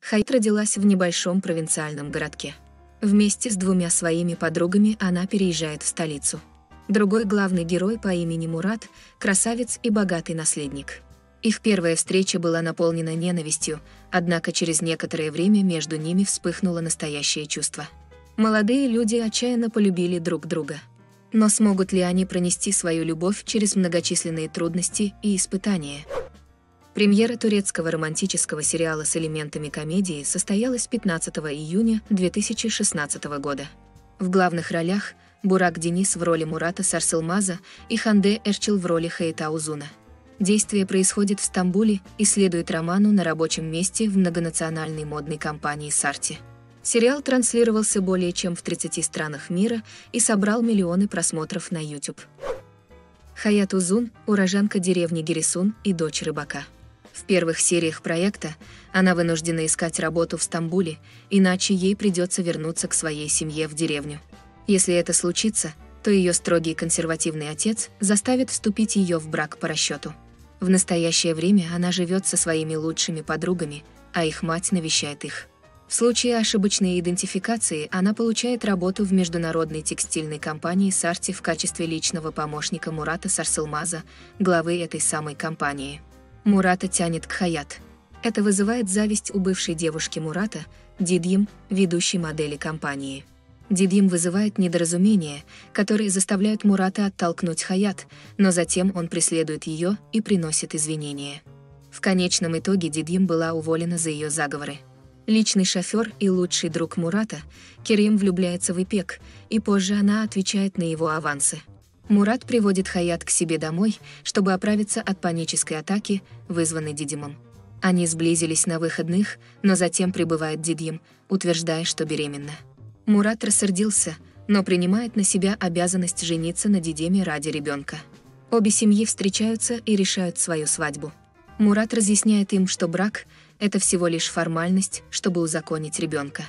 Speaker 1: Хайт родилась в небольшом провинциальном городке. Вместе с двумя своими подругами она переезжает в столицу. Другой главный герой по имени Мурат – красавец и богатый наследник. Их первая встреча была наполнена ненавистью, однако через некоторое время между ними вспыхнуло настоящее чувство. Молодые люди отчаянно полюбили друг друга. Но смогут ли они пронести свою любовь через многочисленные трудности и испытания – Премьера турецкого романтического сериала с элементами комедии состоялась 15 июня 2016 года. В главных ролях Бурак Денис в роли Мурата Сарсылмаза и Ханде Эрчил в роли Хейта Узуна. Действие происходит в Стамбуле и следует роману на рабочем месте в многонациональной модной компании «Сарти». Сериал транслировался более чем в 30 странах мира и собрал миллионы просмотров на YouTube. Хаят Узун – уроженка деревни Гересун и дочь рыбака. В первых сериях проекта она вынуждена искать работу в Стамбуле, иначе ей придется вернуться к своей семье в деревню. Если это случится, то ее строгий консервативный отец заставит вступить ее в брак по расчету. В настоящее время она живет со своими лучшими подругами, а их мать навещает их. В случае ошибочной идентификации она получает работу в международной текстильной компании Сарти в качестве личного помощника Мурата Сарсылмаза, главы этой самой компании. Мурата тянет к Хаят. Это вызывает зависть у бывшей девушки Мурата, Дидьем, ведущей модели компании. Дидьем вызывает недоразумения, которые заставляют Мурата оттолкнуть Хаят, но затем он преследует ее и приносит извинения. В конечном итоге Дидьем была уволена за ее заговоры. Личный шофер и лучший друг Мурата, Керим влюбляется в Ипек, и позже она отвечает на его авансы. Мурат приводит Хаят к себе домой, чтобы оправиться от панической атаки, вызванной Дидимом. Они сблизились на выходных, но затем прибывает Дидьем, утверждая, что беременна. Мурат рассердился, но принимает на себя обязанность жениться на Дидеме ради ребенка. Обе семьи встречаются и решают свою свадьбу. Мурат разъясняет им, что брак – это всего лишь формальность, чтобы узаконить ребенка.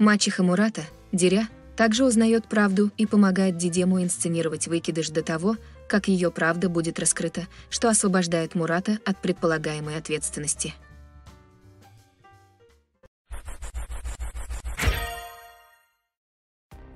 Speaker 1: Мачеха Мурата, Деря, также узнает правду и помогает Дидему инсценировать выкидыш до того, как ее правда будет раскрыта, что освобождает Мурата от предполагаемой ответственности.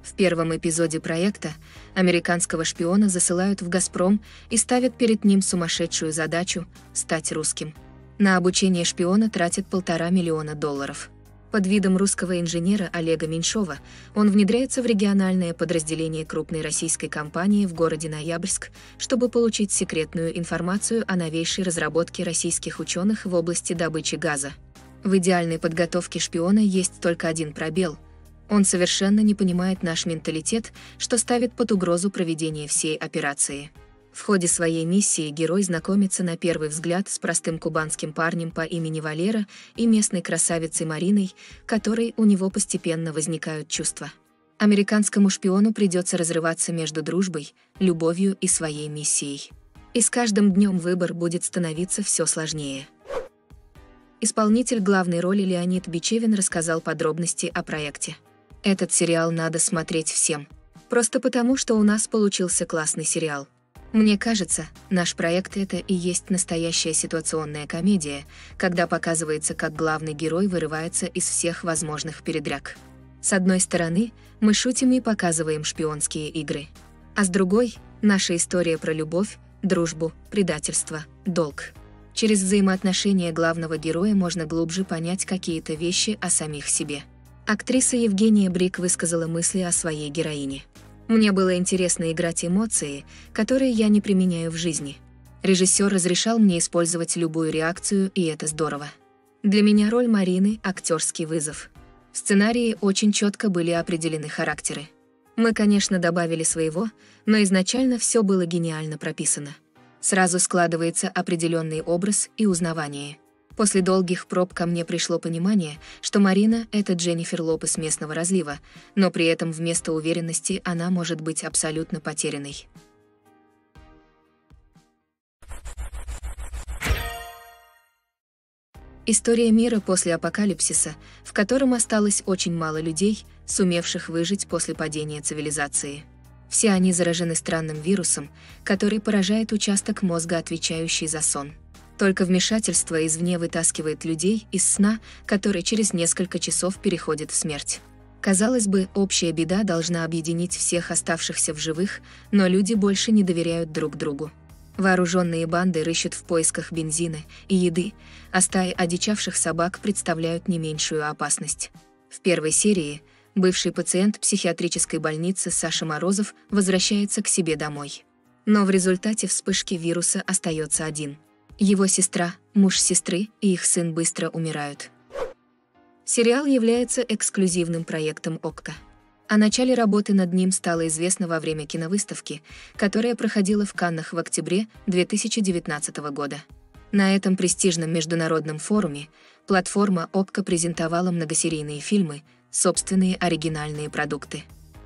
Speaker 1: В первом эпизоде проекта американского шпиона засылают в «Газпром» и ставят перед ним сумасшедшую задачу – стать русским. На обучение шпиона тратят полтора миллиона долларов. Под видом русского инженера Олега Меньшова он внедряется в региональное подразделение крупной российской компании в городе Ноябрьск, чтобы получить секретную информацию о новейшей разработке российских ученых в области добычи газа. В идеальной подготовке шпиона есть только один пробел. Он совершенно не понимает наш менталитет, что ставит под угрозу проведение всей операции. В ходе своей миссии герой знакомится на первый взгляд с простым кубанским парнем по имени Валера и местной красавицей Мариной, которой у него постепенно возникают чувства. Американскому шпиону придется разрываться между дружбой, любовью и своей миссией. И с каждым днем выбор будет становиться все сложнее. Исполнитель главной роли Леонид Бичевин рассказал подробности о проекте. Этот сериал надо смотреть всем. Просто потому, что у нас получился классный сериал. Мне кажется, наш проект это и есть настоящая ситуационная комедия, когда показывается, как главный герой вырывается из всех возможных передряг. С одной стороны, мы шутим и показываем шпионские игры. А с другой — наша история про любовь, дружбу, предательство, долг. Через взаимоотношения главного героя можно глубже понять какие-то вещи о самих себе. Актриса Евгения Брик высказала мысли о своей героине. Мне было интересно играть эмоции, которые я не применяю в жизни. Режиссер разрешал мне использовать любую реакцию, и это здорово. Для меня роль Марины – актерский вызов. В сценарии очень четко были определены характеры. Мы, конечно, добавили своего, но изначально все было гениально прописано. Сразу складывается определенный образ и узнавание – После долгих проб ко мне пришло понимание, что Марина — это Дженнифер Лопес местного разлива, но при этом вместо уверенности она может быть абсолютно потерянной. История мира после апокалипсиса, в котором осталось очень мало людей, сумевших выжить после падения цивилизации. Все они заражены странным вирусом, который поражает участок мозга, отвечающий за сон. Только вмешательство извне вытаскивает людей из сна, который через несколько часов переходит в смерть. Казалось бы, общая беда должна объединить всех оставшихся в живых, но люди больше не доверяют друг другу. Вооруженные банды рыщут в поисках бензина и еды, а стаи одичавших собак представляют не меньшую опасность. В первой серии бывший пациент психиатрической больницы Саша Морозов возвращается к себе домой. Но в результате вспышки вируса остается один – его сестра, муж сестры и их сын быстро умирают. Сериал является эксклюзивным проектом ОККО. О начале работы над ним стало известно во время киновыставки, которая проходила в Каннах в октябре 2019 года. На этом престижном международном форуме платформа ОККО презентовала многосерийные фильмы, собственные оригинальные продукты.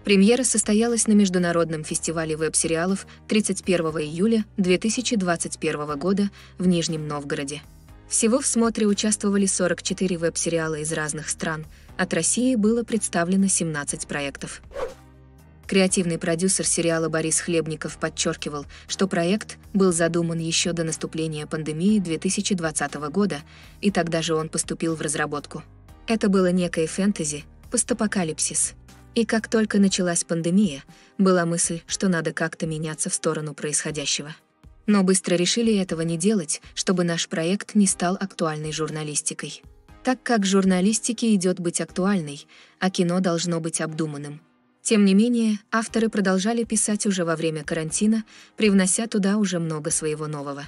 Speaker 1: Премьера состоялась на Международном фестивале веб-сериалов 31 июля 2021 года в Нижнем Новгороде. Всего в смотре участвовали 44 веб-сериала из разных стран, от России было представлено 17 проектов. Креативный продюсер сериала Борис Хлебников подчеркивал, что проект был задуман еще до наступления пандемии 2020 года, и тогда же он поступил в разработку. Это было некое фэнтези, постапокалипсис – и как только началась пандемия, была мысль, что надо как-то меняться в сторону происходящего. Но быстро решили этого не делать, чтобы наш проект не стал актуальной журналистикой. Так как журналистике идет быть актуальной, а кино должно быть обдуманным. Тем не менее, авторы продолжали писать уже во время карантина, привнося туда уже много своего нового.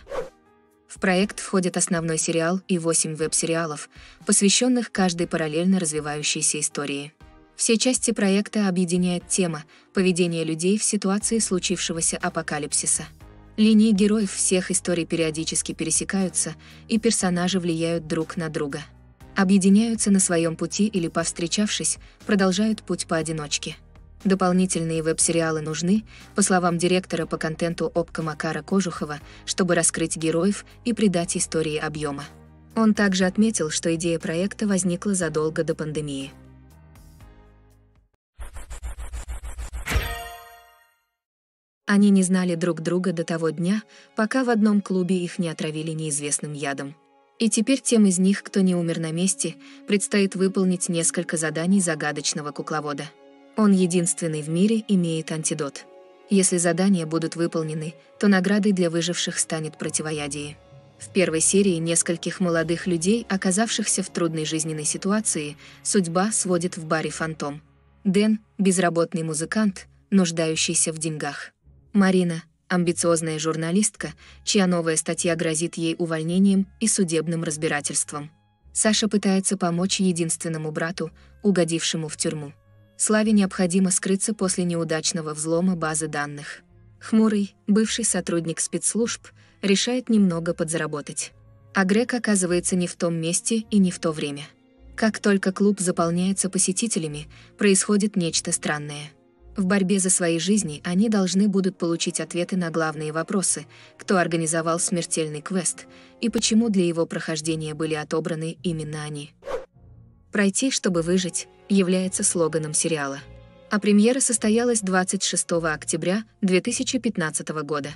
Speaker 1: В проект входит основной сериал и 8 веб-сериалов, посвященных каждой параллельно развивающейся истории. Все части проекта объединяет тема поведения людей в ситуации случившегося апокалипсиса. Линии героев всех историй периодически пересекаются, и персонажи влияют друг на друга. Объединяются на своем пути или, повстречавшись, продолжают путь поодиночке. Дополнительные веб-сериалы нужны, по словам директора по контенту ОПКО Макара Кожухова, чтобы раскрыть героев и придать истории объема. Он также отметил, что идея проекта возникла задолго до пандемии. Они не знали друг друга до того дня, пока в одном клубе их не отравили неизвестным ядом. И теперь тем из них, кто не умер на месте, предстоит выполнить несколько заданий загадочного кукловода. Он единственный в мире имеет антидот. Если задания будут выполнены, то наградой для выживших станет противоядие. В первой серии нескольких молодых людей, оказавшихся в трудной жизненной ситуации, судьба сводит в баре «Фантом». Дэн – безработный музыкант, нуждающийся в деньгах. Марина – амбициозная журналистка, чья новая статья грозит ей увольнением и судебным разбирательством. Саша пытается помочь единственному брату, угодившему в тюрьму. Славе необходимо скрыться после неудачного взлома базы данных. Хмурый, бывший сотрудник спецслужб, решает немного подзаработать. А Грег оказывается не в том месте и не в то время. Как только клуб заполняется посетителями, происходит нечто странное. В борьбе за свои жизни они должны будут получить ответы на главные вопросы, кто организовал смертельный квест и почему для его прохождения были отобраны именно они. «Пройти, чтобы выжить» является слоганом сериала. А премьера состоялась 26 октября 2015 года.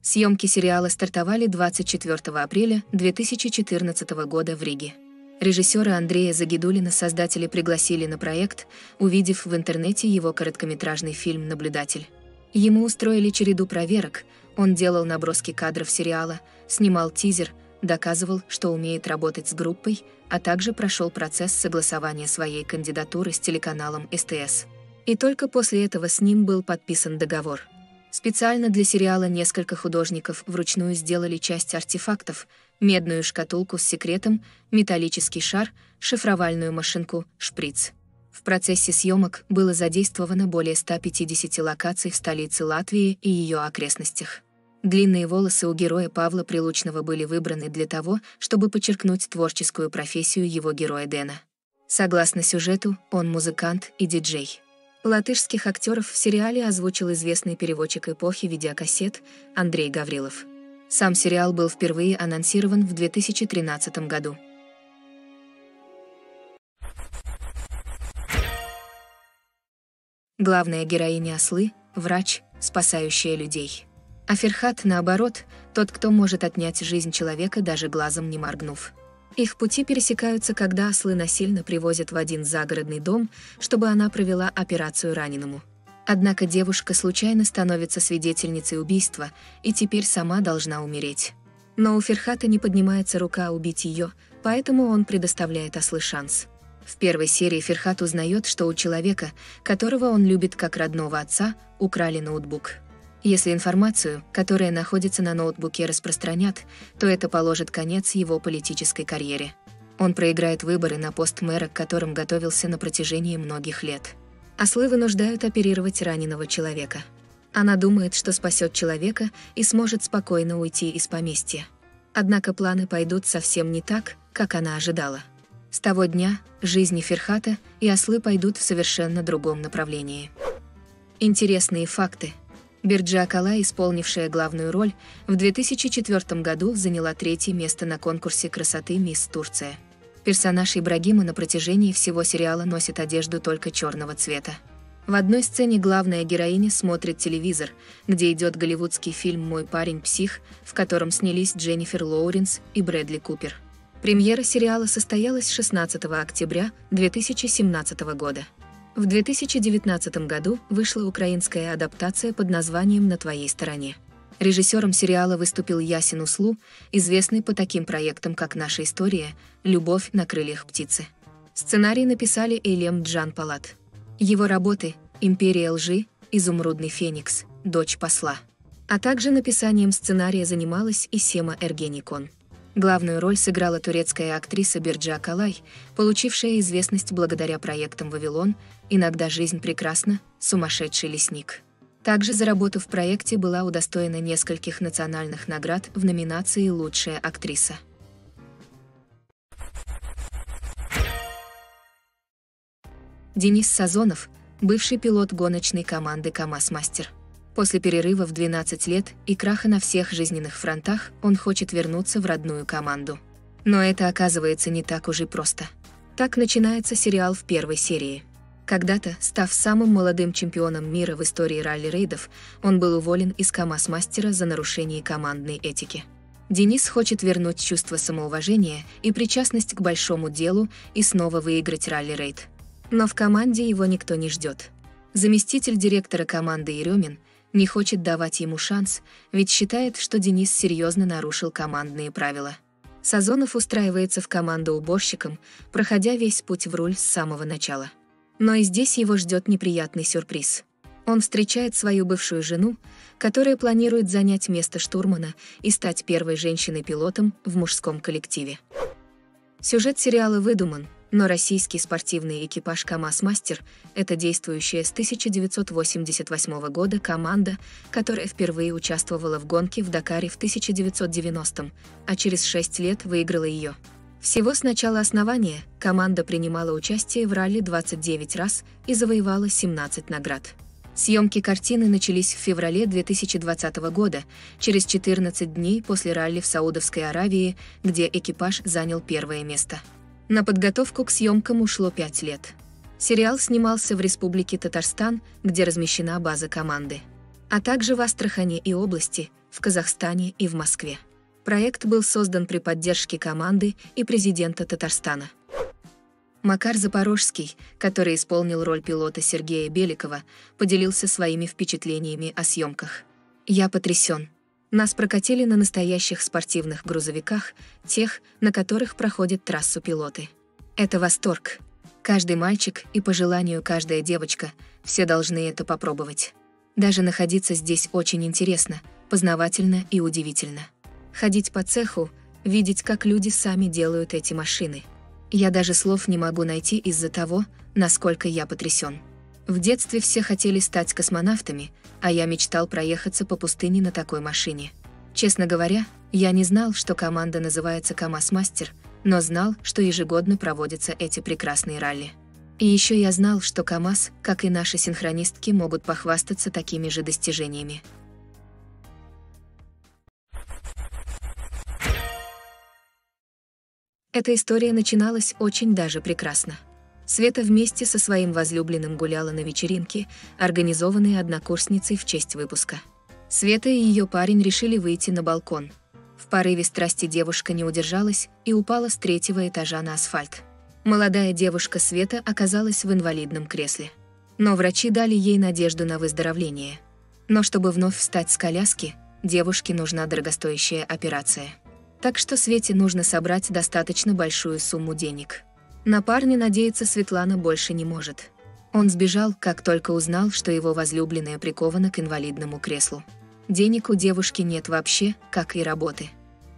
Speaker 1: Съемки сериала стартовали 24 апреля 2014 года в Риге. Режиссера Андрея Загидулина создатели пригласили на проект, увидев в интернете его короткометражный фильм «Наблюдатель». Ему устроили череду проверок, он делал наброски кадров сериала, снимал тизер, доказывал, что умеет работать с группой, а также прошел процесс согласования своей кандидатуры с телеканалом СТС. И только после этого с ним был подписан договор. Специально для сериала несколько художников вручную сделали часть артефактов, медную шкатулку с секретом, металлический шар, шифровальную машинку, шприц. В процессе съемок было задействовано более 150 локаций в столице Латвии и ее окрестностях. Длинные волосы у героя Павла Прилучного были выбраны для того, чтобы подчеркнуть творческую профессию его героя Дэна. Согласно сюжету, он музыкант и диджей. Латышских актеров в сериале озвучил известный переводчик эпохи видеокассет Андрей Гаврилов. Сам сериал был впервые анонсирован в 2013 году. Главная героиня Ослы – врач, спасающая людей. А Ферхат, наоборот, тот, кто может отнять жизнь человека, даже глазом не моргнув. Их пути пересекаются, когда ослы насильно привозят в один загородный дом, чтобы она провела операцию раненому. Однако девушка случайно становится свидетельницей убийства и теперь сама должна умереть. Но у Ферхата не поднимается рука убить ее, поэтому он предоставляет ослы шанс. В первой серии Ферхат узнает, что у человека, которого он любит как родного отца, украли ноутбук. Если информацию, которая находится на ноутбуке, распространят, то это положит конец его политической карьере. Он проиграет выборы на пост мэра, к которым готовился на протяжении многих лет. Ослы вынуждают оперировать раненого человека. Она думает, что спасет человека и сможет спокойно уйти из поместья. Однако планы пойдут совсем не так, как она ожидала. С того дня жизни Ферхата и ослы пойдут в совершенно другом направлении. Интересные факты. Бирджа Акала, исполнившая главную роль, в 2004 году заняла третье место на конкурсе красоты «Мисс Турция». Персонаж Ибрагима на протяжении всего сериала носит одежду только черного цвета. В одной сцене главная героиня смотрит телевизор, где идет голливудский фильм «Мой парень псих», в котором снялись Дженнифер Лоуренс и Брэдли Купер. Премьера сериала состоялась 16 октября 2017 года. В 2019 году вышла украинская адаптация под названием «На твоей стороне». Режиссером сериала выступил Ясин Услу, известный по таким проектам, как «Наша история», «Любовь на крыльях птицы». Сценарий написали Элем Джан Палат. Его работы «Империя лжи», «Изумрудный феникс», «Дочь посла». А также написанием сценария занималась и Сема Эргеникон. Главную роль сыграла турецкая актриса Бирджа Калай, получившая известность благодаря проектам «Вавилон», «Иногда жизнь прекрасна», «Сумасшедший лесник». Также за работу в проекте была удостоена нескольких национальных наград в номинации «Лучшая актриса». Денис Сазонов, бывший пилот гоночной команды «КамАЗ-мастер». После перерыва в 12 лет и краха на всех жизненных фронтах он хочет вернуться в родную команду. Но это оказывается не так уж и просто. Так начинается сериал в первой серии – когда-то, став самым молодым чемпионом мира в истории ралли-рейдов, он был уволен из КАМАЗ-мастера за нарушение командной этики. Денис хочет вернуть чувство самоуважения и причастность к большому делу и снова выиграть ралли-рейд. Но в команде его никто не ждет. Заместитель директора команды Еремин не хочет давать ему шанс, ведь считает, что Денис серьезно нарушил командные правила. Сазонов устраивается в команду уборщиком, проходя весь путь в руль с самого начала. Но и здесь его ждет неприятный сюрприз. Он встречает свою бывшую жену, которая планирует занять место штурмана и стать первой женщиной-пилотом в мужском коллективе. Сюжет сериала выдуман, но российский спортивный экипаж КАМАЗ-Мастер — это действующая с 1988 года команда, которая впервые участвовала в гонке в Дакаре в 1990-м, а через 6 лет выиграла ее. Всего с начала основания команда принимала участие в ралли 29 раз и завоевала 17 наград. Съемки картины начались в феврале 2020 года, через 14 дней после ралли в Саудовской Аравии, где экипаж занял первое место. На подготовку к съемкам ушло 5 лет. Сериал снимался в Республике Татарстан, где размещена база команды, а также в Астрахани и области, в Казахстане и в Москве. Проект был создан при поддержке команды и президента Татарстана. Макар Запорожский, который исполнил роль пилота Сергея Беликова, поделился своими впечатлениями о съемках. «Я потрясен. Нас прокатили на настоящих спортивных грузовиках, тех, на которых проходят трассу пилоты. Это восторг. Каждый мальчик и по желанию каждая девочка, все должны это попробовать. Даже находиться здесь очень интересно, познавательно и удивительно. Ходить по цеху, видеть, как люди сами делают эти машины – я даже слов не могу найти из-за того, насколько я потрясен. В детстве все хотели стать космонавтами, а я мечтал проехаться по пустыне на такой машине. Честно говоря, я не знал, что команда называется КамАЗ-мастер, но знал, что ежегодно проводятся эти прекрасные ралли. И еще я знал, что КамАЗ, как и наши синхронистки, могут похвастаться такими же достижениями. Эта история начиналась очень даже прекрасно. Света вместе со своим возлюбленным гуляла на вечеринке, организованной однокурсницей в честь выпуска. Света и ее парень решили выйти на балкон. В порыве страсти девушка не удержалась и упала с третьего этажа на асфальт. Молодая девушка Света оказалась в инвалидном кресле. Но врачи дали ей надежду на выздоровление. Но чтобы вновь встать с коляски, девушке нужна дорогостоящая операция. Так что Свете нужно собрать достаточно большую сумму денег. На парня надеяться Светлана больше не может. Он сбежал, как только узнал, что его возлюбленная прикована к инвалидному креслу. Денег у девушки нет вообще, как и работы.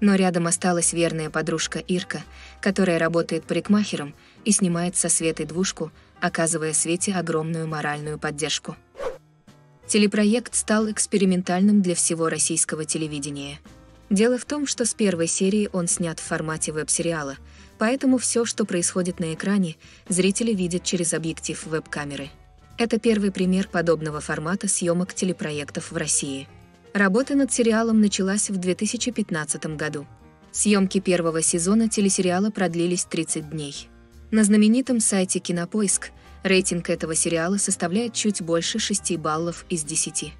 Speaker 1: Но рядом осталась верная подружка Ирка, которая работает парикмахером и снимает со Светой двушку, оказывая Свете огромную моральную поддержку. Телепроект стал экспериментальным для всего российского телевидения – Дело в том, что с первой серии он снят в формате веб-сериала, поэтому все, что происходит на экране, зрители видят через объектив веб-камеры. Это первый пример подобного формата съемок телепроектов в России. Работа над сериалом началась в 2015 году. Съемки первого сезона телесериала продлились 30 дней. На знаменитом сайте Кинопоиск рейтинг этого сериала составляет чуть больше 6 баллов из 10.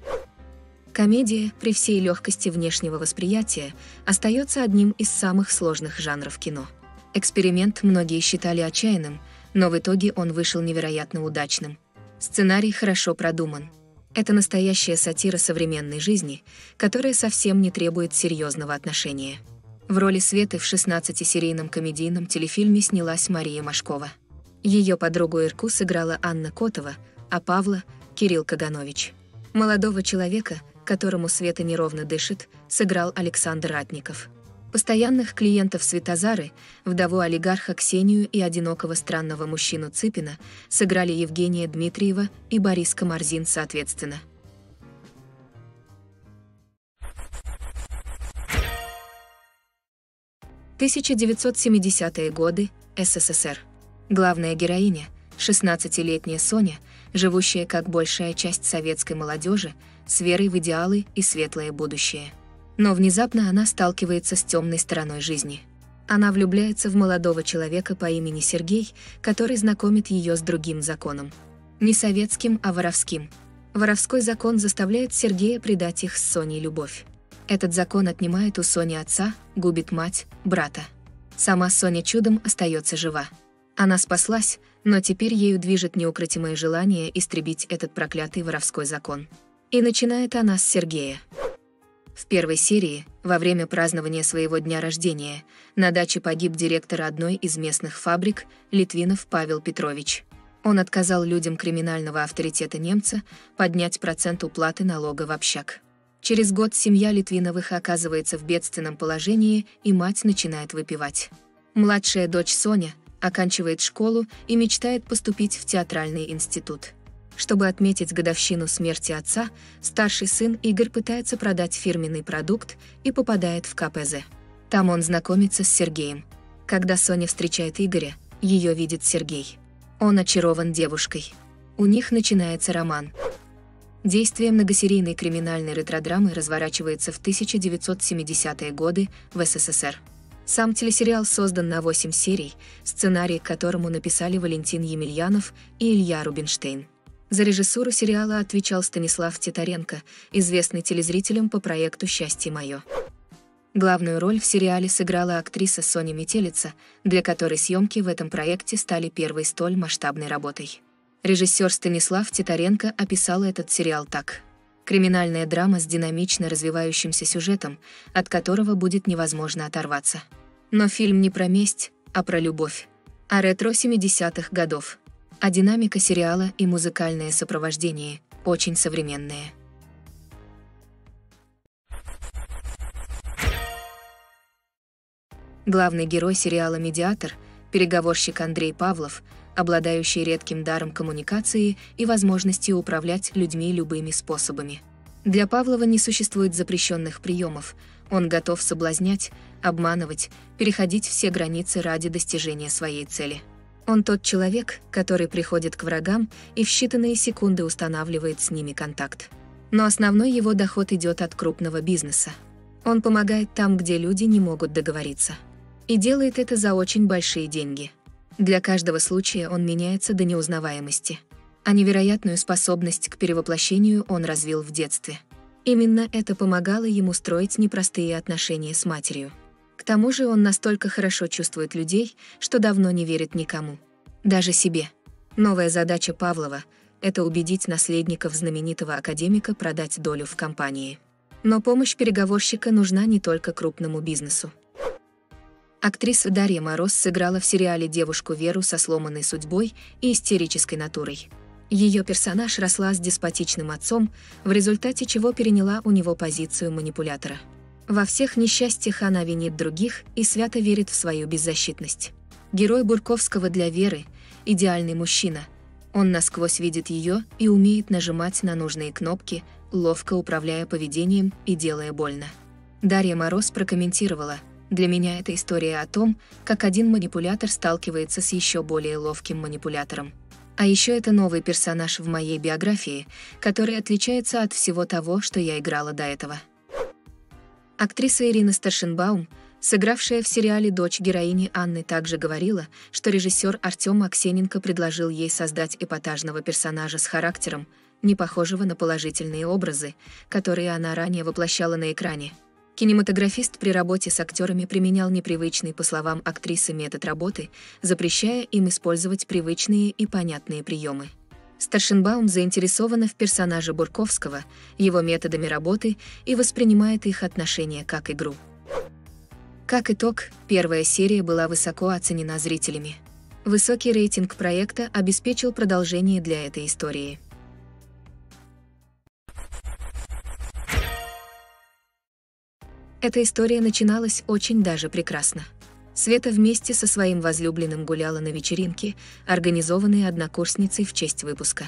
Speaker 1: Комедия, при всей легкости внешнего восприятия, остается одним из самых сложных жанров кино. Эксперимент многие считали отчаянным, но в итоге он вышел невероятно удачным. Сценарий хорошо продуман. Это настоящая сатира современной жизни, которая совсем не требует серьезного отношения. В роли Светы в 16-серийном комедийном телефильме снялась Мария Машкова. Ее подругу Ирку сыграла Анна Котова, а Павла – Кирилл Каганович. Молодого человека – которому Света неровно дышит, сыграл Александр Ратников. Постоянных клиентов Светозары, вдову олигарха Ксению и одинокого странного мужчину Цыпина сыграли Евгения Дмитриева и Борис Комарзин соответственно. «1970-е годы, СССР. Главная героиня, 16-летняя Соня, живущая как большая часть советской молодежи, с верой в идеалы и светлое будущее. Но внезапно она сталкивается с темной стороной жизни. Она влюбляется в молодого человека по имени Сергей, который знакомит ее с другим законом. Не советским, а воровским. Воровской закон заставляет Сергея предать их с Соней любовь. Этот закон отнимает у Сони отца, губит мать, брата. Сама Соня чудом остается жива. Она спаслась, Но теперь ею движет неукротимое желание истребить этот проклятый воровской закон. И начинает она с Сергея. В первой серии, во время празднования своего дня рождения, на даче погиб директор одной из местных фабрик, Литвинов Павел Петрович. Он отказал людям криминального авторитета немца поднять процент уплаты налога в общак. Через год семья Литвиновых оказывается в бедственном положении, и мать начинает выпивать. Младшая дочь Соня оканчивает школу и мечтает поступить в театральный институт. Чтобы отметить годовщину смерти отца, старший сын Игорь пытается продать фирменный продукт и попадает в КПЗ. Там он знакомится с Сергеем. Когда Соня встречает Игоря, ее видит Сергей. Он очарован девушкой. У них начинается роман. Действие многосерийной криминальной ретродрамы разворачивается в 1970-е годы в СССР. Сам телесериал создан на 8 серий, сценарий к которому написали Валентин Емельянов и Илья Рубинштейн. За режиссуру сериала отвечал Станислав Титаренко, известный телезрителям по проекту «Счастье мое». Главную роль в сериале сыграла актриса Соня Метелица, для которой съемки в этом проекте стали первой столь масштабной работой. Режиссер Станислав Титаренко описал этот сериал так. Криминальная драма с динамично развивающимся сюжетом, от которого будет невозможно оторваться. Но фильм не про месть, а про любовь. А ретро 70-х годов – а динамика сериала и музыкальное сопровождение очень современные. Главный герой сериала «Медиатор» — переговорщик Андрей Павлов, обладающий редким даром коммуникации и возможностью управлять людьми любыми способами. Для Павлова не существует запрещенных приемов, он готов соблазнять, обманывать, переходить все границы ради достижения своей цели — он тот человек, который приходит к врагам и в считанные секунды устанавливает с ними контакт. Но основной его доход идет от крупного бизнеса. Он помогает там, где люди не могут договориться. И делает это за очень большие деньги. Для каждого случая он меняется до неузнаваемости. А невероятную способность к перевоплощению он развил в детстве. Именно это помогало ему строить непростые отношения с матерью. К тому же он настолько хорошо чувствует людей, что давно не верит никому. Даже себе. Новая задача Павлова – это убедить наследников знаменитого академика продать долю в компании. Но помощь переговорщика нужна не только крупному бизнесу. Актриса Дарья Мороз сыграла в сериале девушку Веру со сломанной судьбой и истерической натурой. Ее персонаж росла с деспотичным отцом, в результате чего переняла у него позицию манипулятора. Во всех несчастьях она винит других и свято верит в свою беззащитность. Герой Бурковского для Веры – идеальный мужчина. Он насквозь видит ее и умеет нажимать на нужные кнопки, ловко управляя поведением и делая больно. Дарья Мороз прокомментировала «Для меня это история о том, как один манипулятор сталкивается с еще более ловким манипулятором. А еще это новый персонаж в моей биографии, который отличается от всего того, что я играла до этого». Актриса Ирина Старшинбаум, сыгравшая в сериале дочь героини Анны, также говорила, что режиссер Артем Аксененко предложил ей создать эпатажного персонажа с характером, не похожего на положительные образы, которые она ранее воплощала на экране. Кинематографист при работе с актерами применял непривычный, по словам актрисы, метод работы, запрещая им использовать привычные и понятные приемы. Старшинбаум заинтересована в персонаже Бурковского, его методами работы и воспринимает их отношения как игру. Как итог, первая серия была высоко оценена зрителями. Высокий рейтинг проекта обеспечил продолжение для этой истории. Эта история начиналась очень даже прекрасно. Света вместе со своим возлюбленным гуляла на вечеринке, организованной однокурсницей в честь выпуска.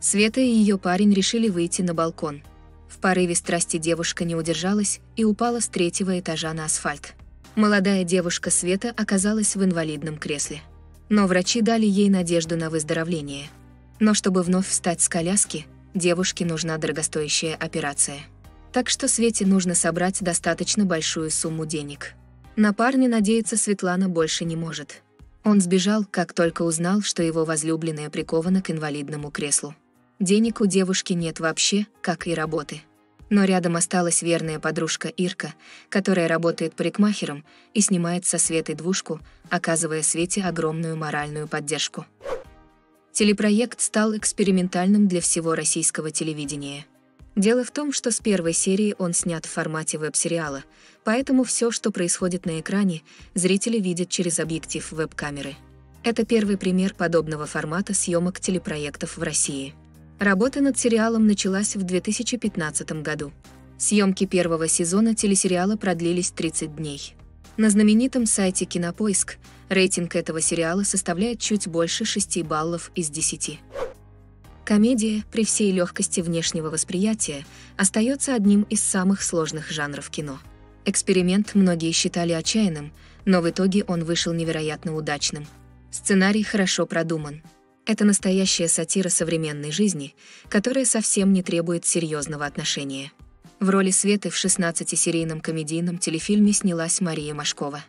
Speaker 1: Света и ее парень решили выйти на балкон. В порыве страсти девушка не удержалась и упала с третьего этажа на асфальт. Молодая девушка Света оказалась в инвалидном кресле. Но врачи дали ей надежду на выздоровление. Но чтобы вновь встать с коляски, девушке нужна дорогостоящая операция. Так что Свете нужно собрать достаточно большую сумму денег – на парня надеяться Светлана больше не может. Он сбежал, как только узнал, что его возлюбленная прикована к инвалидному креслу. Денег у девушки нет вообще, как и работы. Но рядом осталась верная подружка Ирка, которая работает парикмахером и снимает со Светой двушку, оказывая Свете огромную моральную поддержку. Телепроект стал экспериментальным для всего российского телевидения. Дело в том, что с первой серии он снят в формате веб-сериала, поэтому все, что происходит на экране, зрители видят через объектив веб-камеры. Это первый пример подобного формата съемок телепроектов в России. Работа над сериалом началась в 2015 году. Съемки первого сезона телесериала продлились 30 дней. На знаменитом сайте Кинопоиск рейтинг этого сериала составляет чуть больше 6 баллов из 10. Комедия, при всей легкости внешнего восприятия, остается одним из самых сложных жанров кино. Эксперимент многие считали отчаянным, но в итоге он вышел невероятно удачным. Сценарий хорошо продуман. Это настоящая сатира современной жизни, которая совсем не требует серьезного отношения. В роли Светы в 16-серийном комедийном телефильме снялась Мария Машкова.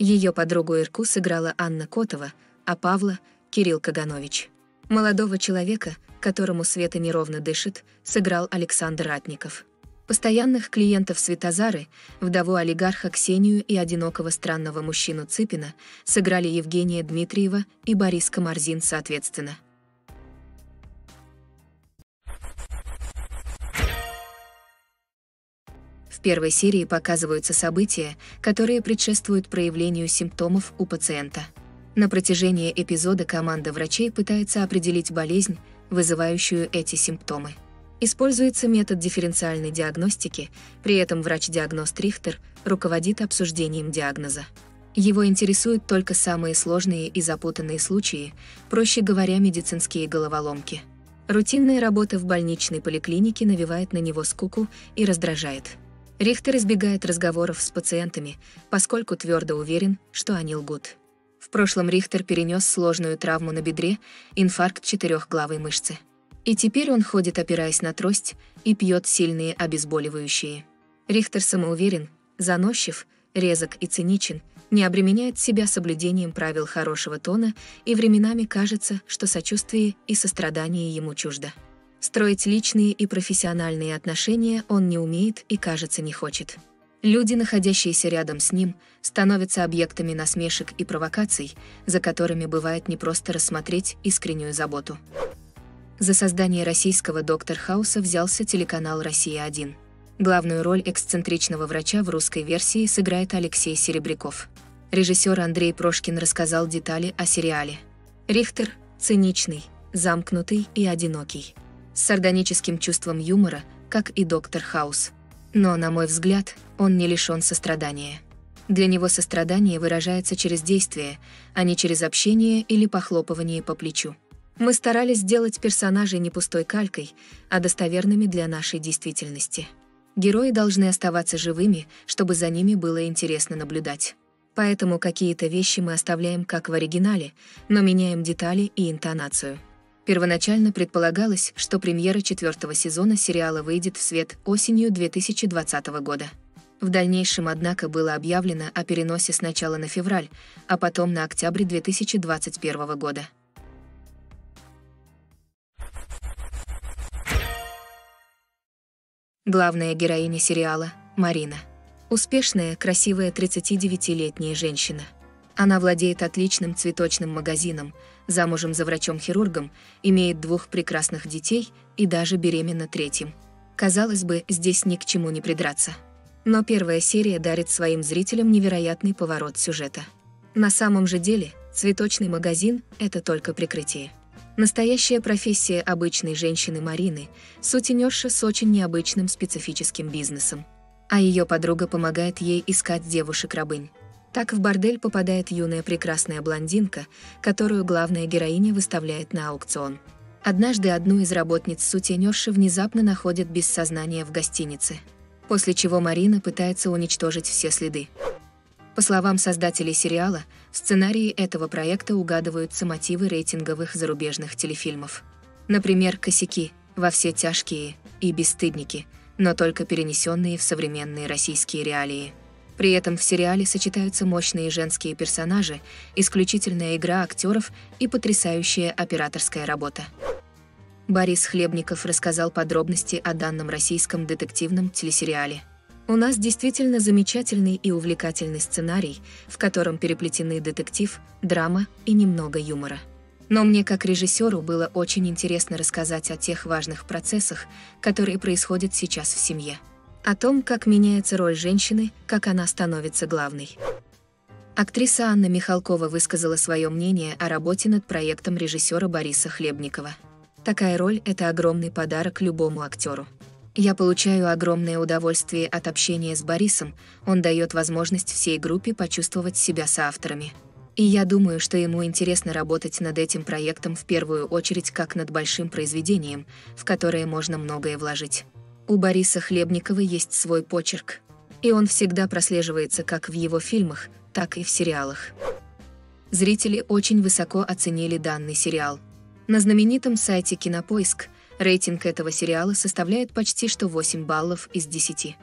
Speaker 1: Ее подругу Ирку сыграла Анна Котова, а Павла — Кирилл Каганович. Молодого человека, которому Света неровно дышит, сыграл Александр Ратников. Постоянных клиентов Светозары, вдову олигарха Ксению и одинокого странного мужчину Цыпина сыграли Евгения Дмитриева и Борис Комарзин соответственно. В первой серии показываются события, которые предшествуют проявлению симптомов у пациента – на протяжении эпизода команда врачей пытается определить болезнь, вызывающую эти симптомы. Используется метод дифференциальной диагностики, при этом врач-диагност Рихтер руководит обсуждением диагноза. Его интересуют только самые сложные и запутанные случаи, проще говоря, медицинские головоломки. Рутинная работа в больничной поликлинике навевает на него скуку и раздражает. Рихтер избегает разговоров с пациентами, поскольку твердо уверен, что они лгут. В прошлом Рихтер перенес сложную травму на бедре, инфаркт четырехглавой мышцы. И теперь он ходит, опираясь на трость, и пьет сильные обезболивающие. Рихтер самоуверен, заносчив, резок и циничен, не обременяет себя соблюдением правил хорошего тона и временами кажется, что сочувствие и сострадание ему чуждо. Строить личные и профессиональные отношения он не умеет и, кажется, не хочет. Люди, находящиеся рядом с ним, становятся объектами насмешек и провокаций, за которыми бывает непросто рассмотреть искреннюю заботу. За создание российского «Доктор Хауса» взялся телеканал «Россия-1». Главную роль эксцентричного врача в русской версии сыграет Алексей Серебряков. Режиссер Андрей Прошкин рассказал детали о сериале. Рихтер – циничный, замкнутый и одинокий. С сардоническим чувством юмора, как и «Доктор Хаус». Но, на мой взгляд, он не лишён сострадания. Для него сострадание выражается через действие, а не через общение или похлопывание по плечу. Мы старались сделать персонажей не пустой калькой, а достоверными для нашей действительности. Герои должны оставаться живыми, чтобы за ними было интересно наблюдать. Поэтому какие-то вещи мы оставляем как в оригинале, но меняем детали и интонацию. Первоначально предполагалось, что премьера четвертого сезона сериала выйдет в свет осенью 2020 года. В дальнейшем, однако, было объявлено о переносе сначала на февраль, а потом на октябрь 2021 года. Главная героиня сериала – Марина. Успешная, красивая 39-летняя женщина – она владеет отличным цветочным магазином, замужем за врачом-хирургом, имеет двух прекрасных детей и даже беременна третьим. Казалось бы, здесь ни к чему не придраться. Но первая серия дарит своим зрителям невероятный поворот сюжета. На самом же деле, цветочный магазин – это только прикрытие. Настоящая профессия обычной женщины Марины – сутенерша с очень необычным специфическим бизнесом. А ее подруга помогает ей искать девушек-рабынь. Так в бордель попадает юная прекрасная блондинка, которую главная героиня выставляет на аукцион. Однажды одну из работниц сутенерши внезапно находят без сознания в гостинице, после чего Марина пытается уничтожить все следы. По словам создателей сериала, сценарии этого проекта угадываются мотивы рейтинговых зарубежных телефильмов. Например, «Косяки», «Во все тяжкие» и «Бесстыдники», но только перенесенные в современные российские реалии. При этом в сериале сочетаются мощные женские персонажи, исключительная игра актеров и потрясающая операторская работа. Борис Хлебников рассказал подробности о данном российском детективном телесериале. У нас действительно замечательный и увлекательный сценарий, в котором переплетены детектив, драма и немного юмора. Но мне как режиссеру было очень интересно рассказать о тех важных процессах, которые происходят сейчас в семье. О том, как меняется роль женщины, как она становится главной. Актриса Анна Михалкова высказала свое мнение о работе над проектом режиссера Бориса Хлебникова. Такая роль – это огромный подарок любому актеру. Я получаю огромное удовольствие от общения с Борисом, он дает возможность всей группе почувствовать себя соавторами. И я думаю, что ему интересно работать над этим проектом в первую очередь как над большим произведением, в которое можно многое вложить. У Бориса Хлебникова есть свой почерк. И он всегда прослеживается как в его фильмах, так и в сериалах. Зрители очень высоко оценили данный сериал. На знаменитом сайте Кинопоиск рейтинг этого сериала составляет почти что 8 баллов из 10.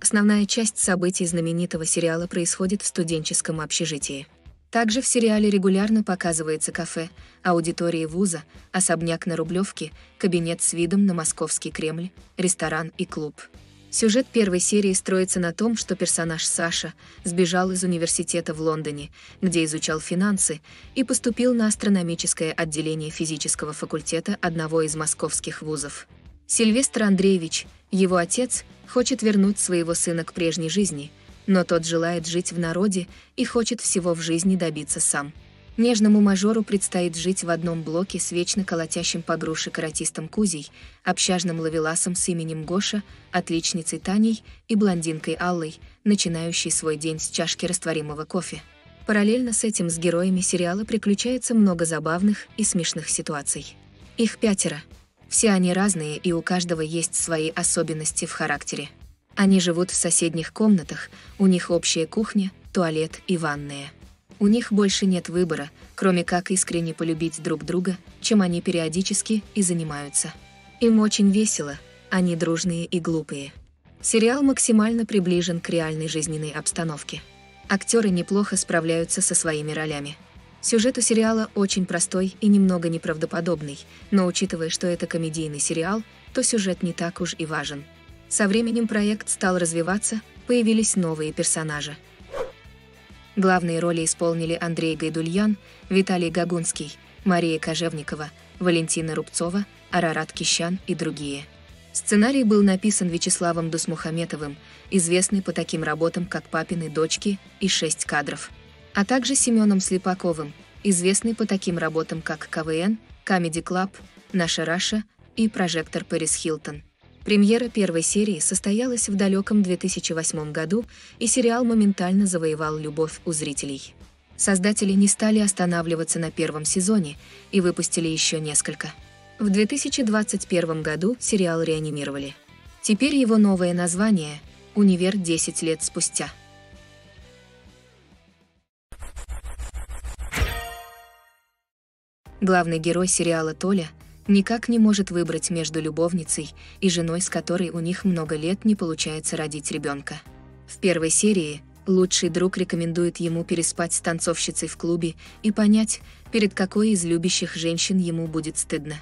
Speaker 1: Основная часть событий знаменитого сериала происходит в студенческом общежитии. Также в сериале регулярно показывается кафе, аудитории вуза, особняк на Рублевке, кабинет с видом на Московский Кремль, ресторан и клуб. Сюжет первой серии строится на том, что персонаж Саша сбежал из университета в Лондоне, где изучал финансы, и поступил на астрономическое отделение физического факультета одного из московских вузов. Сильвестр Андреевич, его отец, хочет вернуть своего сына к прежней жизни – но тот желает жить в народе и хочет всего в жизни добиться сам. Нежному мажору предстоит жить в одном блоке с вечно колотящим по груши каратистом Кузей, общажным лавеласом с именем Гоша, отличницей Таней и блондинкой Аллой, начинающей свой день с чашки растворимого кофе. Параллельно с этим с героями сериала приключается много забавных и смешных ситуаций. Их пятеро. Все они разные, и у каждого есть свои особенности в характере. Они живут в соседних комнатах, у них общая кухня, туалет и ванная. У них больше нет выбора, кроме как искренне полюбить друг друга, чем они периодически и занимаются. Им очень весело, они дружные и глупые. Сериал максимально приближен к реальной жизненной обстановке. Актеры неплохо справляются со своими ролями. Сюжет у сериала очень простой и немного неправдоподобный, но учитывая, что это комедийный сериал, то сюжет не так уж и важен – со временем проект стал развиваться, появились новые персонажи. Главные роли исполнили Андрей Гайдульян, Виталий Гагунский, Мария Кожевникова, Валентина Рубцова, Арарат Кещян и другие. Сценарий был написан Вячеславом Дусмухаметовым, известный по таким работам, как «Папины дочки» и «Шесть кадров», а также Семеном Слепаковым, известный по таким работам, как «КВН», «Камеди Клаб», «Наша Раша» и «Прожектор Пэрис Хилтон». Премьера первой серии состоялась в далеком 2008 году, и сериал моментально завоевал любовь у зрителей. Создатели не стали останавливаться на первом сезоне и выпустили еще несколько. В 2021 году сериал реанимировали. Теперь его новое название «Универ 10 лет спустя». Главный герой сериала Толя – никак не может выбрать между любовницей и женой, с которой у них много лет не получается родить ребенка. В первой серии лучший друг рекомендует ему переспать с танцовщицей в клубе и понять, перед какой из любящих женщин ему будет стыдно.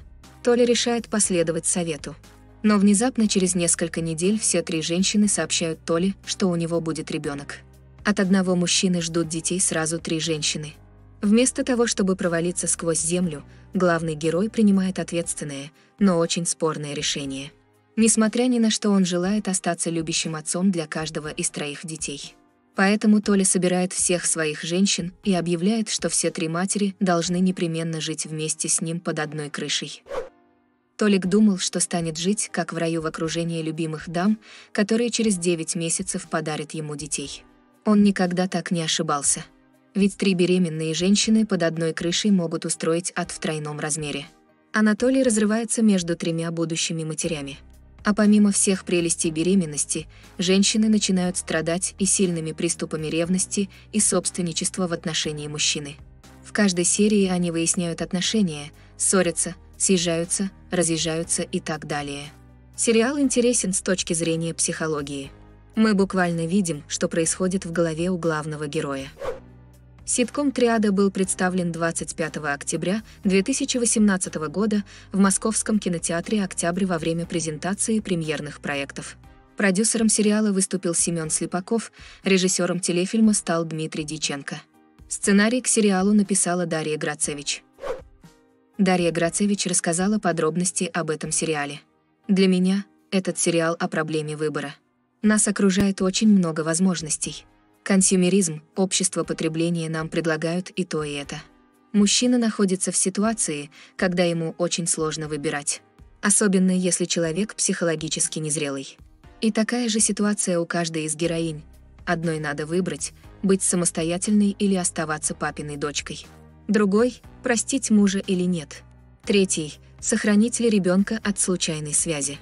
Speaker 1: Толя решает последовать совету. Но внезапно через несколько недель все три женщины сообщают Толе, что у него будет ребенок. От одного мужчины ждут детей сразу три женщины – Вместо того, чтобы провалиться сквозь землю, главный герой принимает ответственное, но очень спорное решение. Несмотря ни на что, он желает остаться любящим отцом для каждого из троих детей. Поэтому Толя собирает всех своих женщин и объявляет, что все три матери должны непременно жить вместе с ним под одной крышей. Толик думал, что станет жить, как в раю в окружении любимых дам, которые через 9 месяцев подарят ему детей. Он никогда так не ошибался ведь три беременные женщины под одной крышей могут устроить ад в тройном размере. Анатолий разрывается между тремя будущими матерями. А помимо всех прелестей беременности, женщины начинают страдать и сильными приступами ревности и собственничества в отношении мужчины. В каждой серии они выясняют отношения, ссорятся, съезжаются, разъезжаются и так далее. Сериал интересен с точки зрения психологии. Мы буквально видим, что происходит в голове у главного героя. Ситком «Триада» был представлен 25 октября 2018 года в Московском кинотеатре «Октябрь» во время презентации премьерных проектов. Продюсером сериала выступил Семён Слепаков, режиссером телефильма стал Дмитрий Диченко. Сценарий к сериалу написала Дарья Грацевич. Дарья Грацевич рассказала подробности об этом сериале. Для меня этот сериал о проблеме выбора. Нас окружает очень много возможностей. Консюмеризм, общество потребления нам предлагают и то, и это. Мужчина находится в ситуации, когда ему очень сложно выбирать. Особенно если человек психологически незрелый. И такая же ситуация у каждой из героинь. Одной надо выбрать, быть самостоятельной или оставаться папиной дочкой. Другой – простить мужа или нет. Третий – сохранить ли ребенка от случайной связи.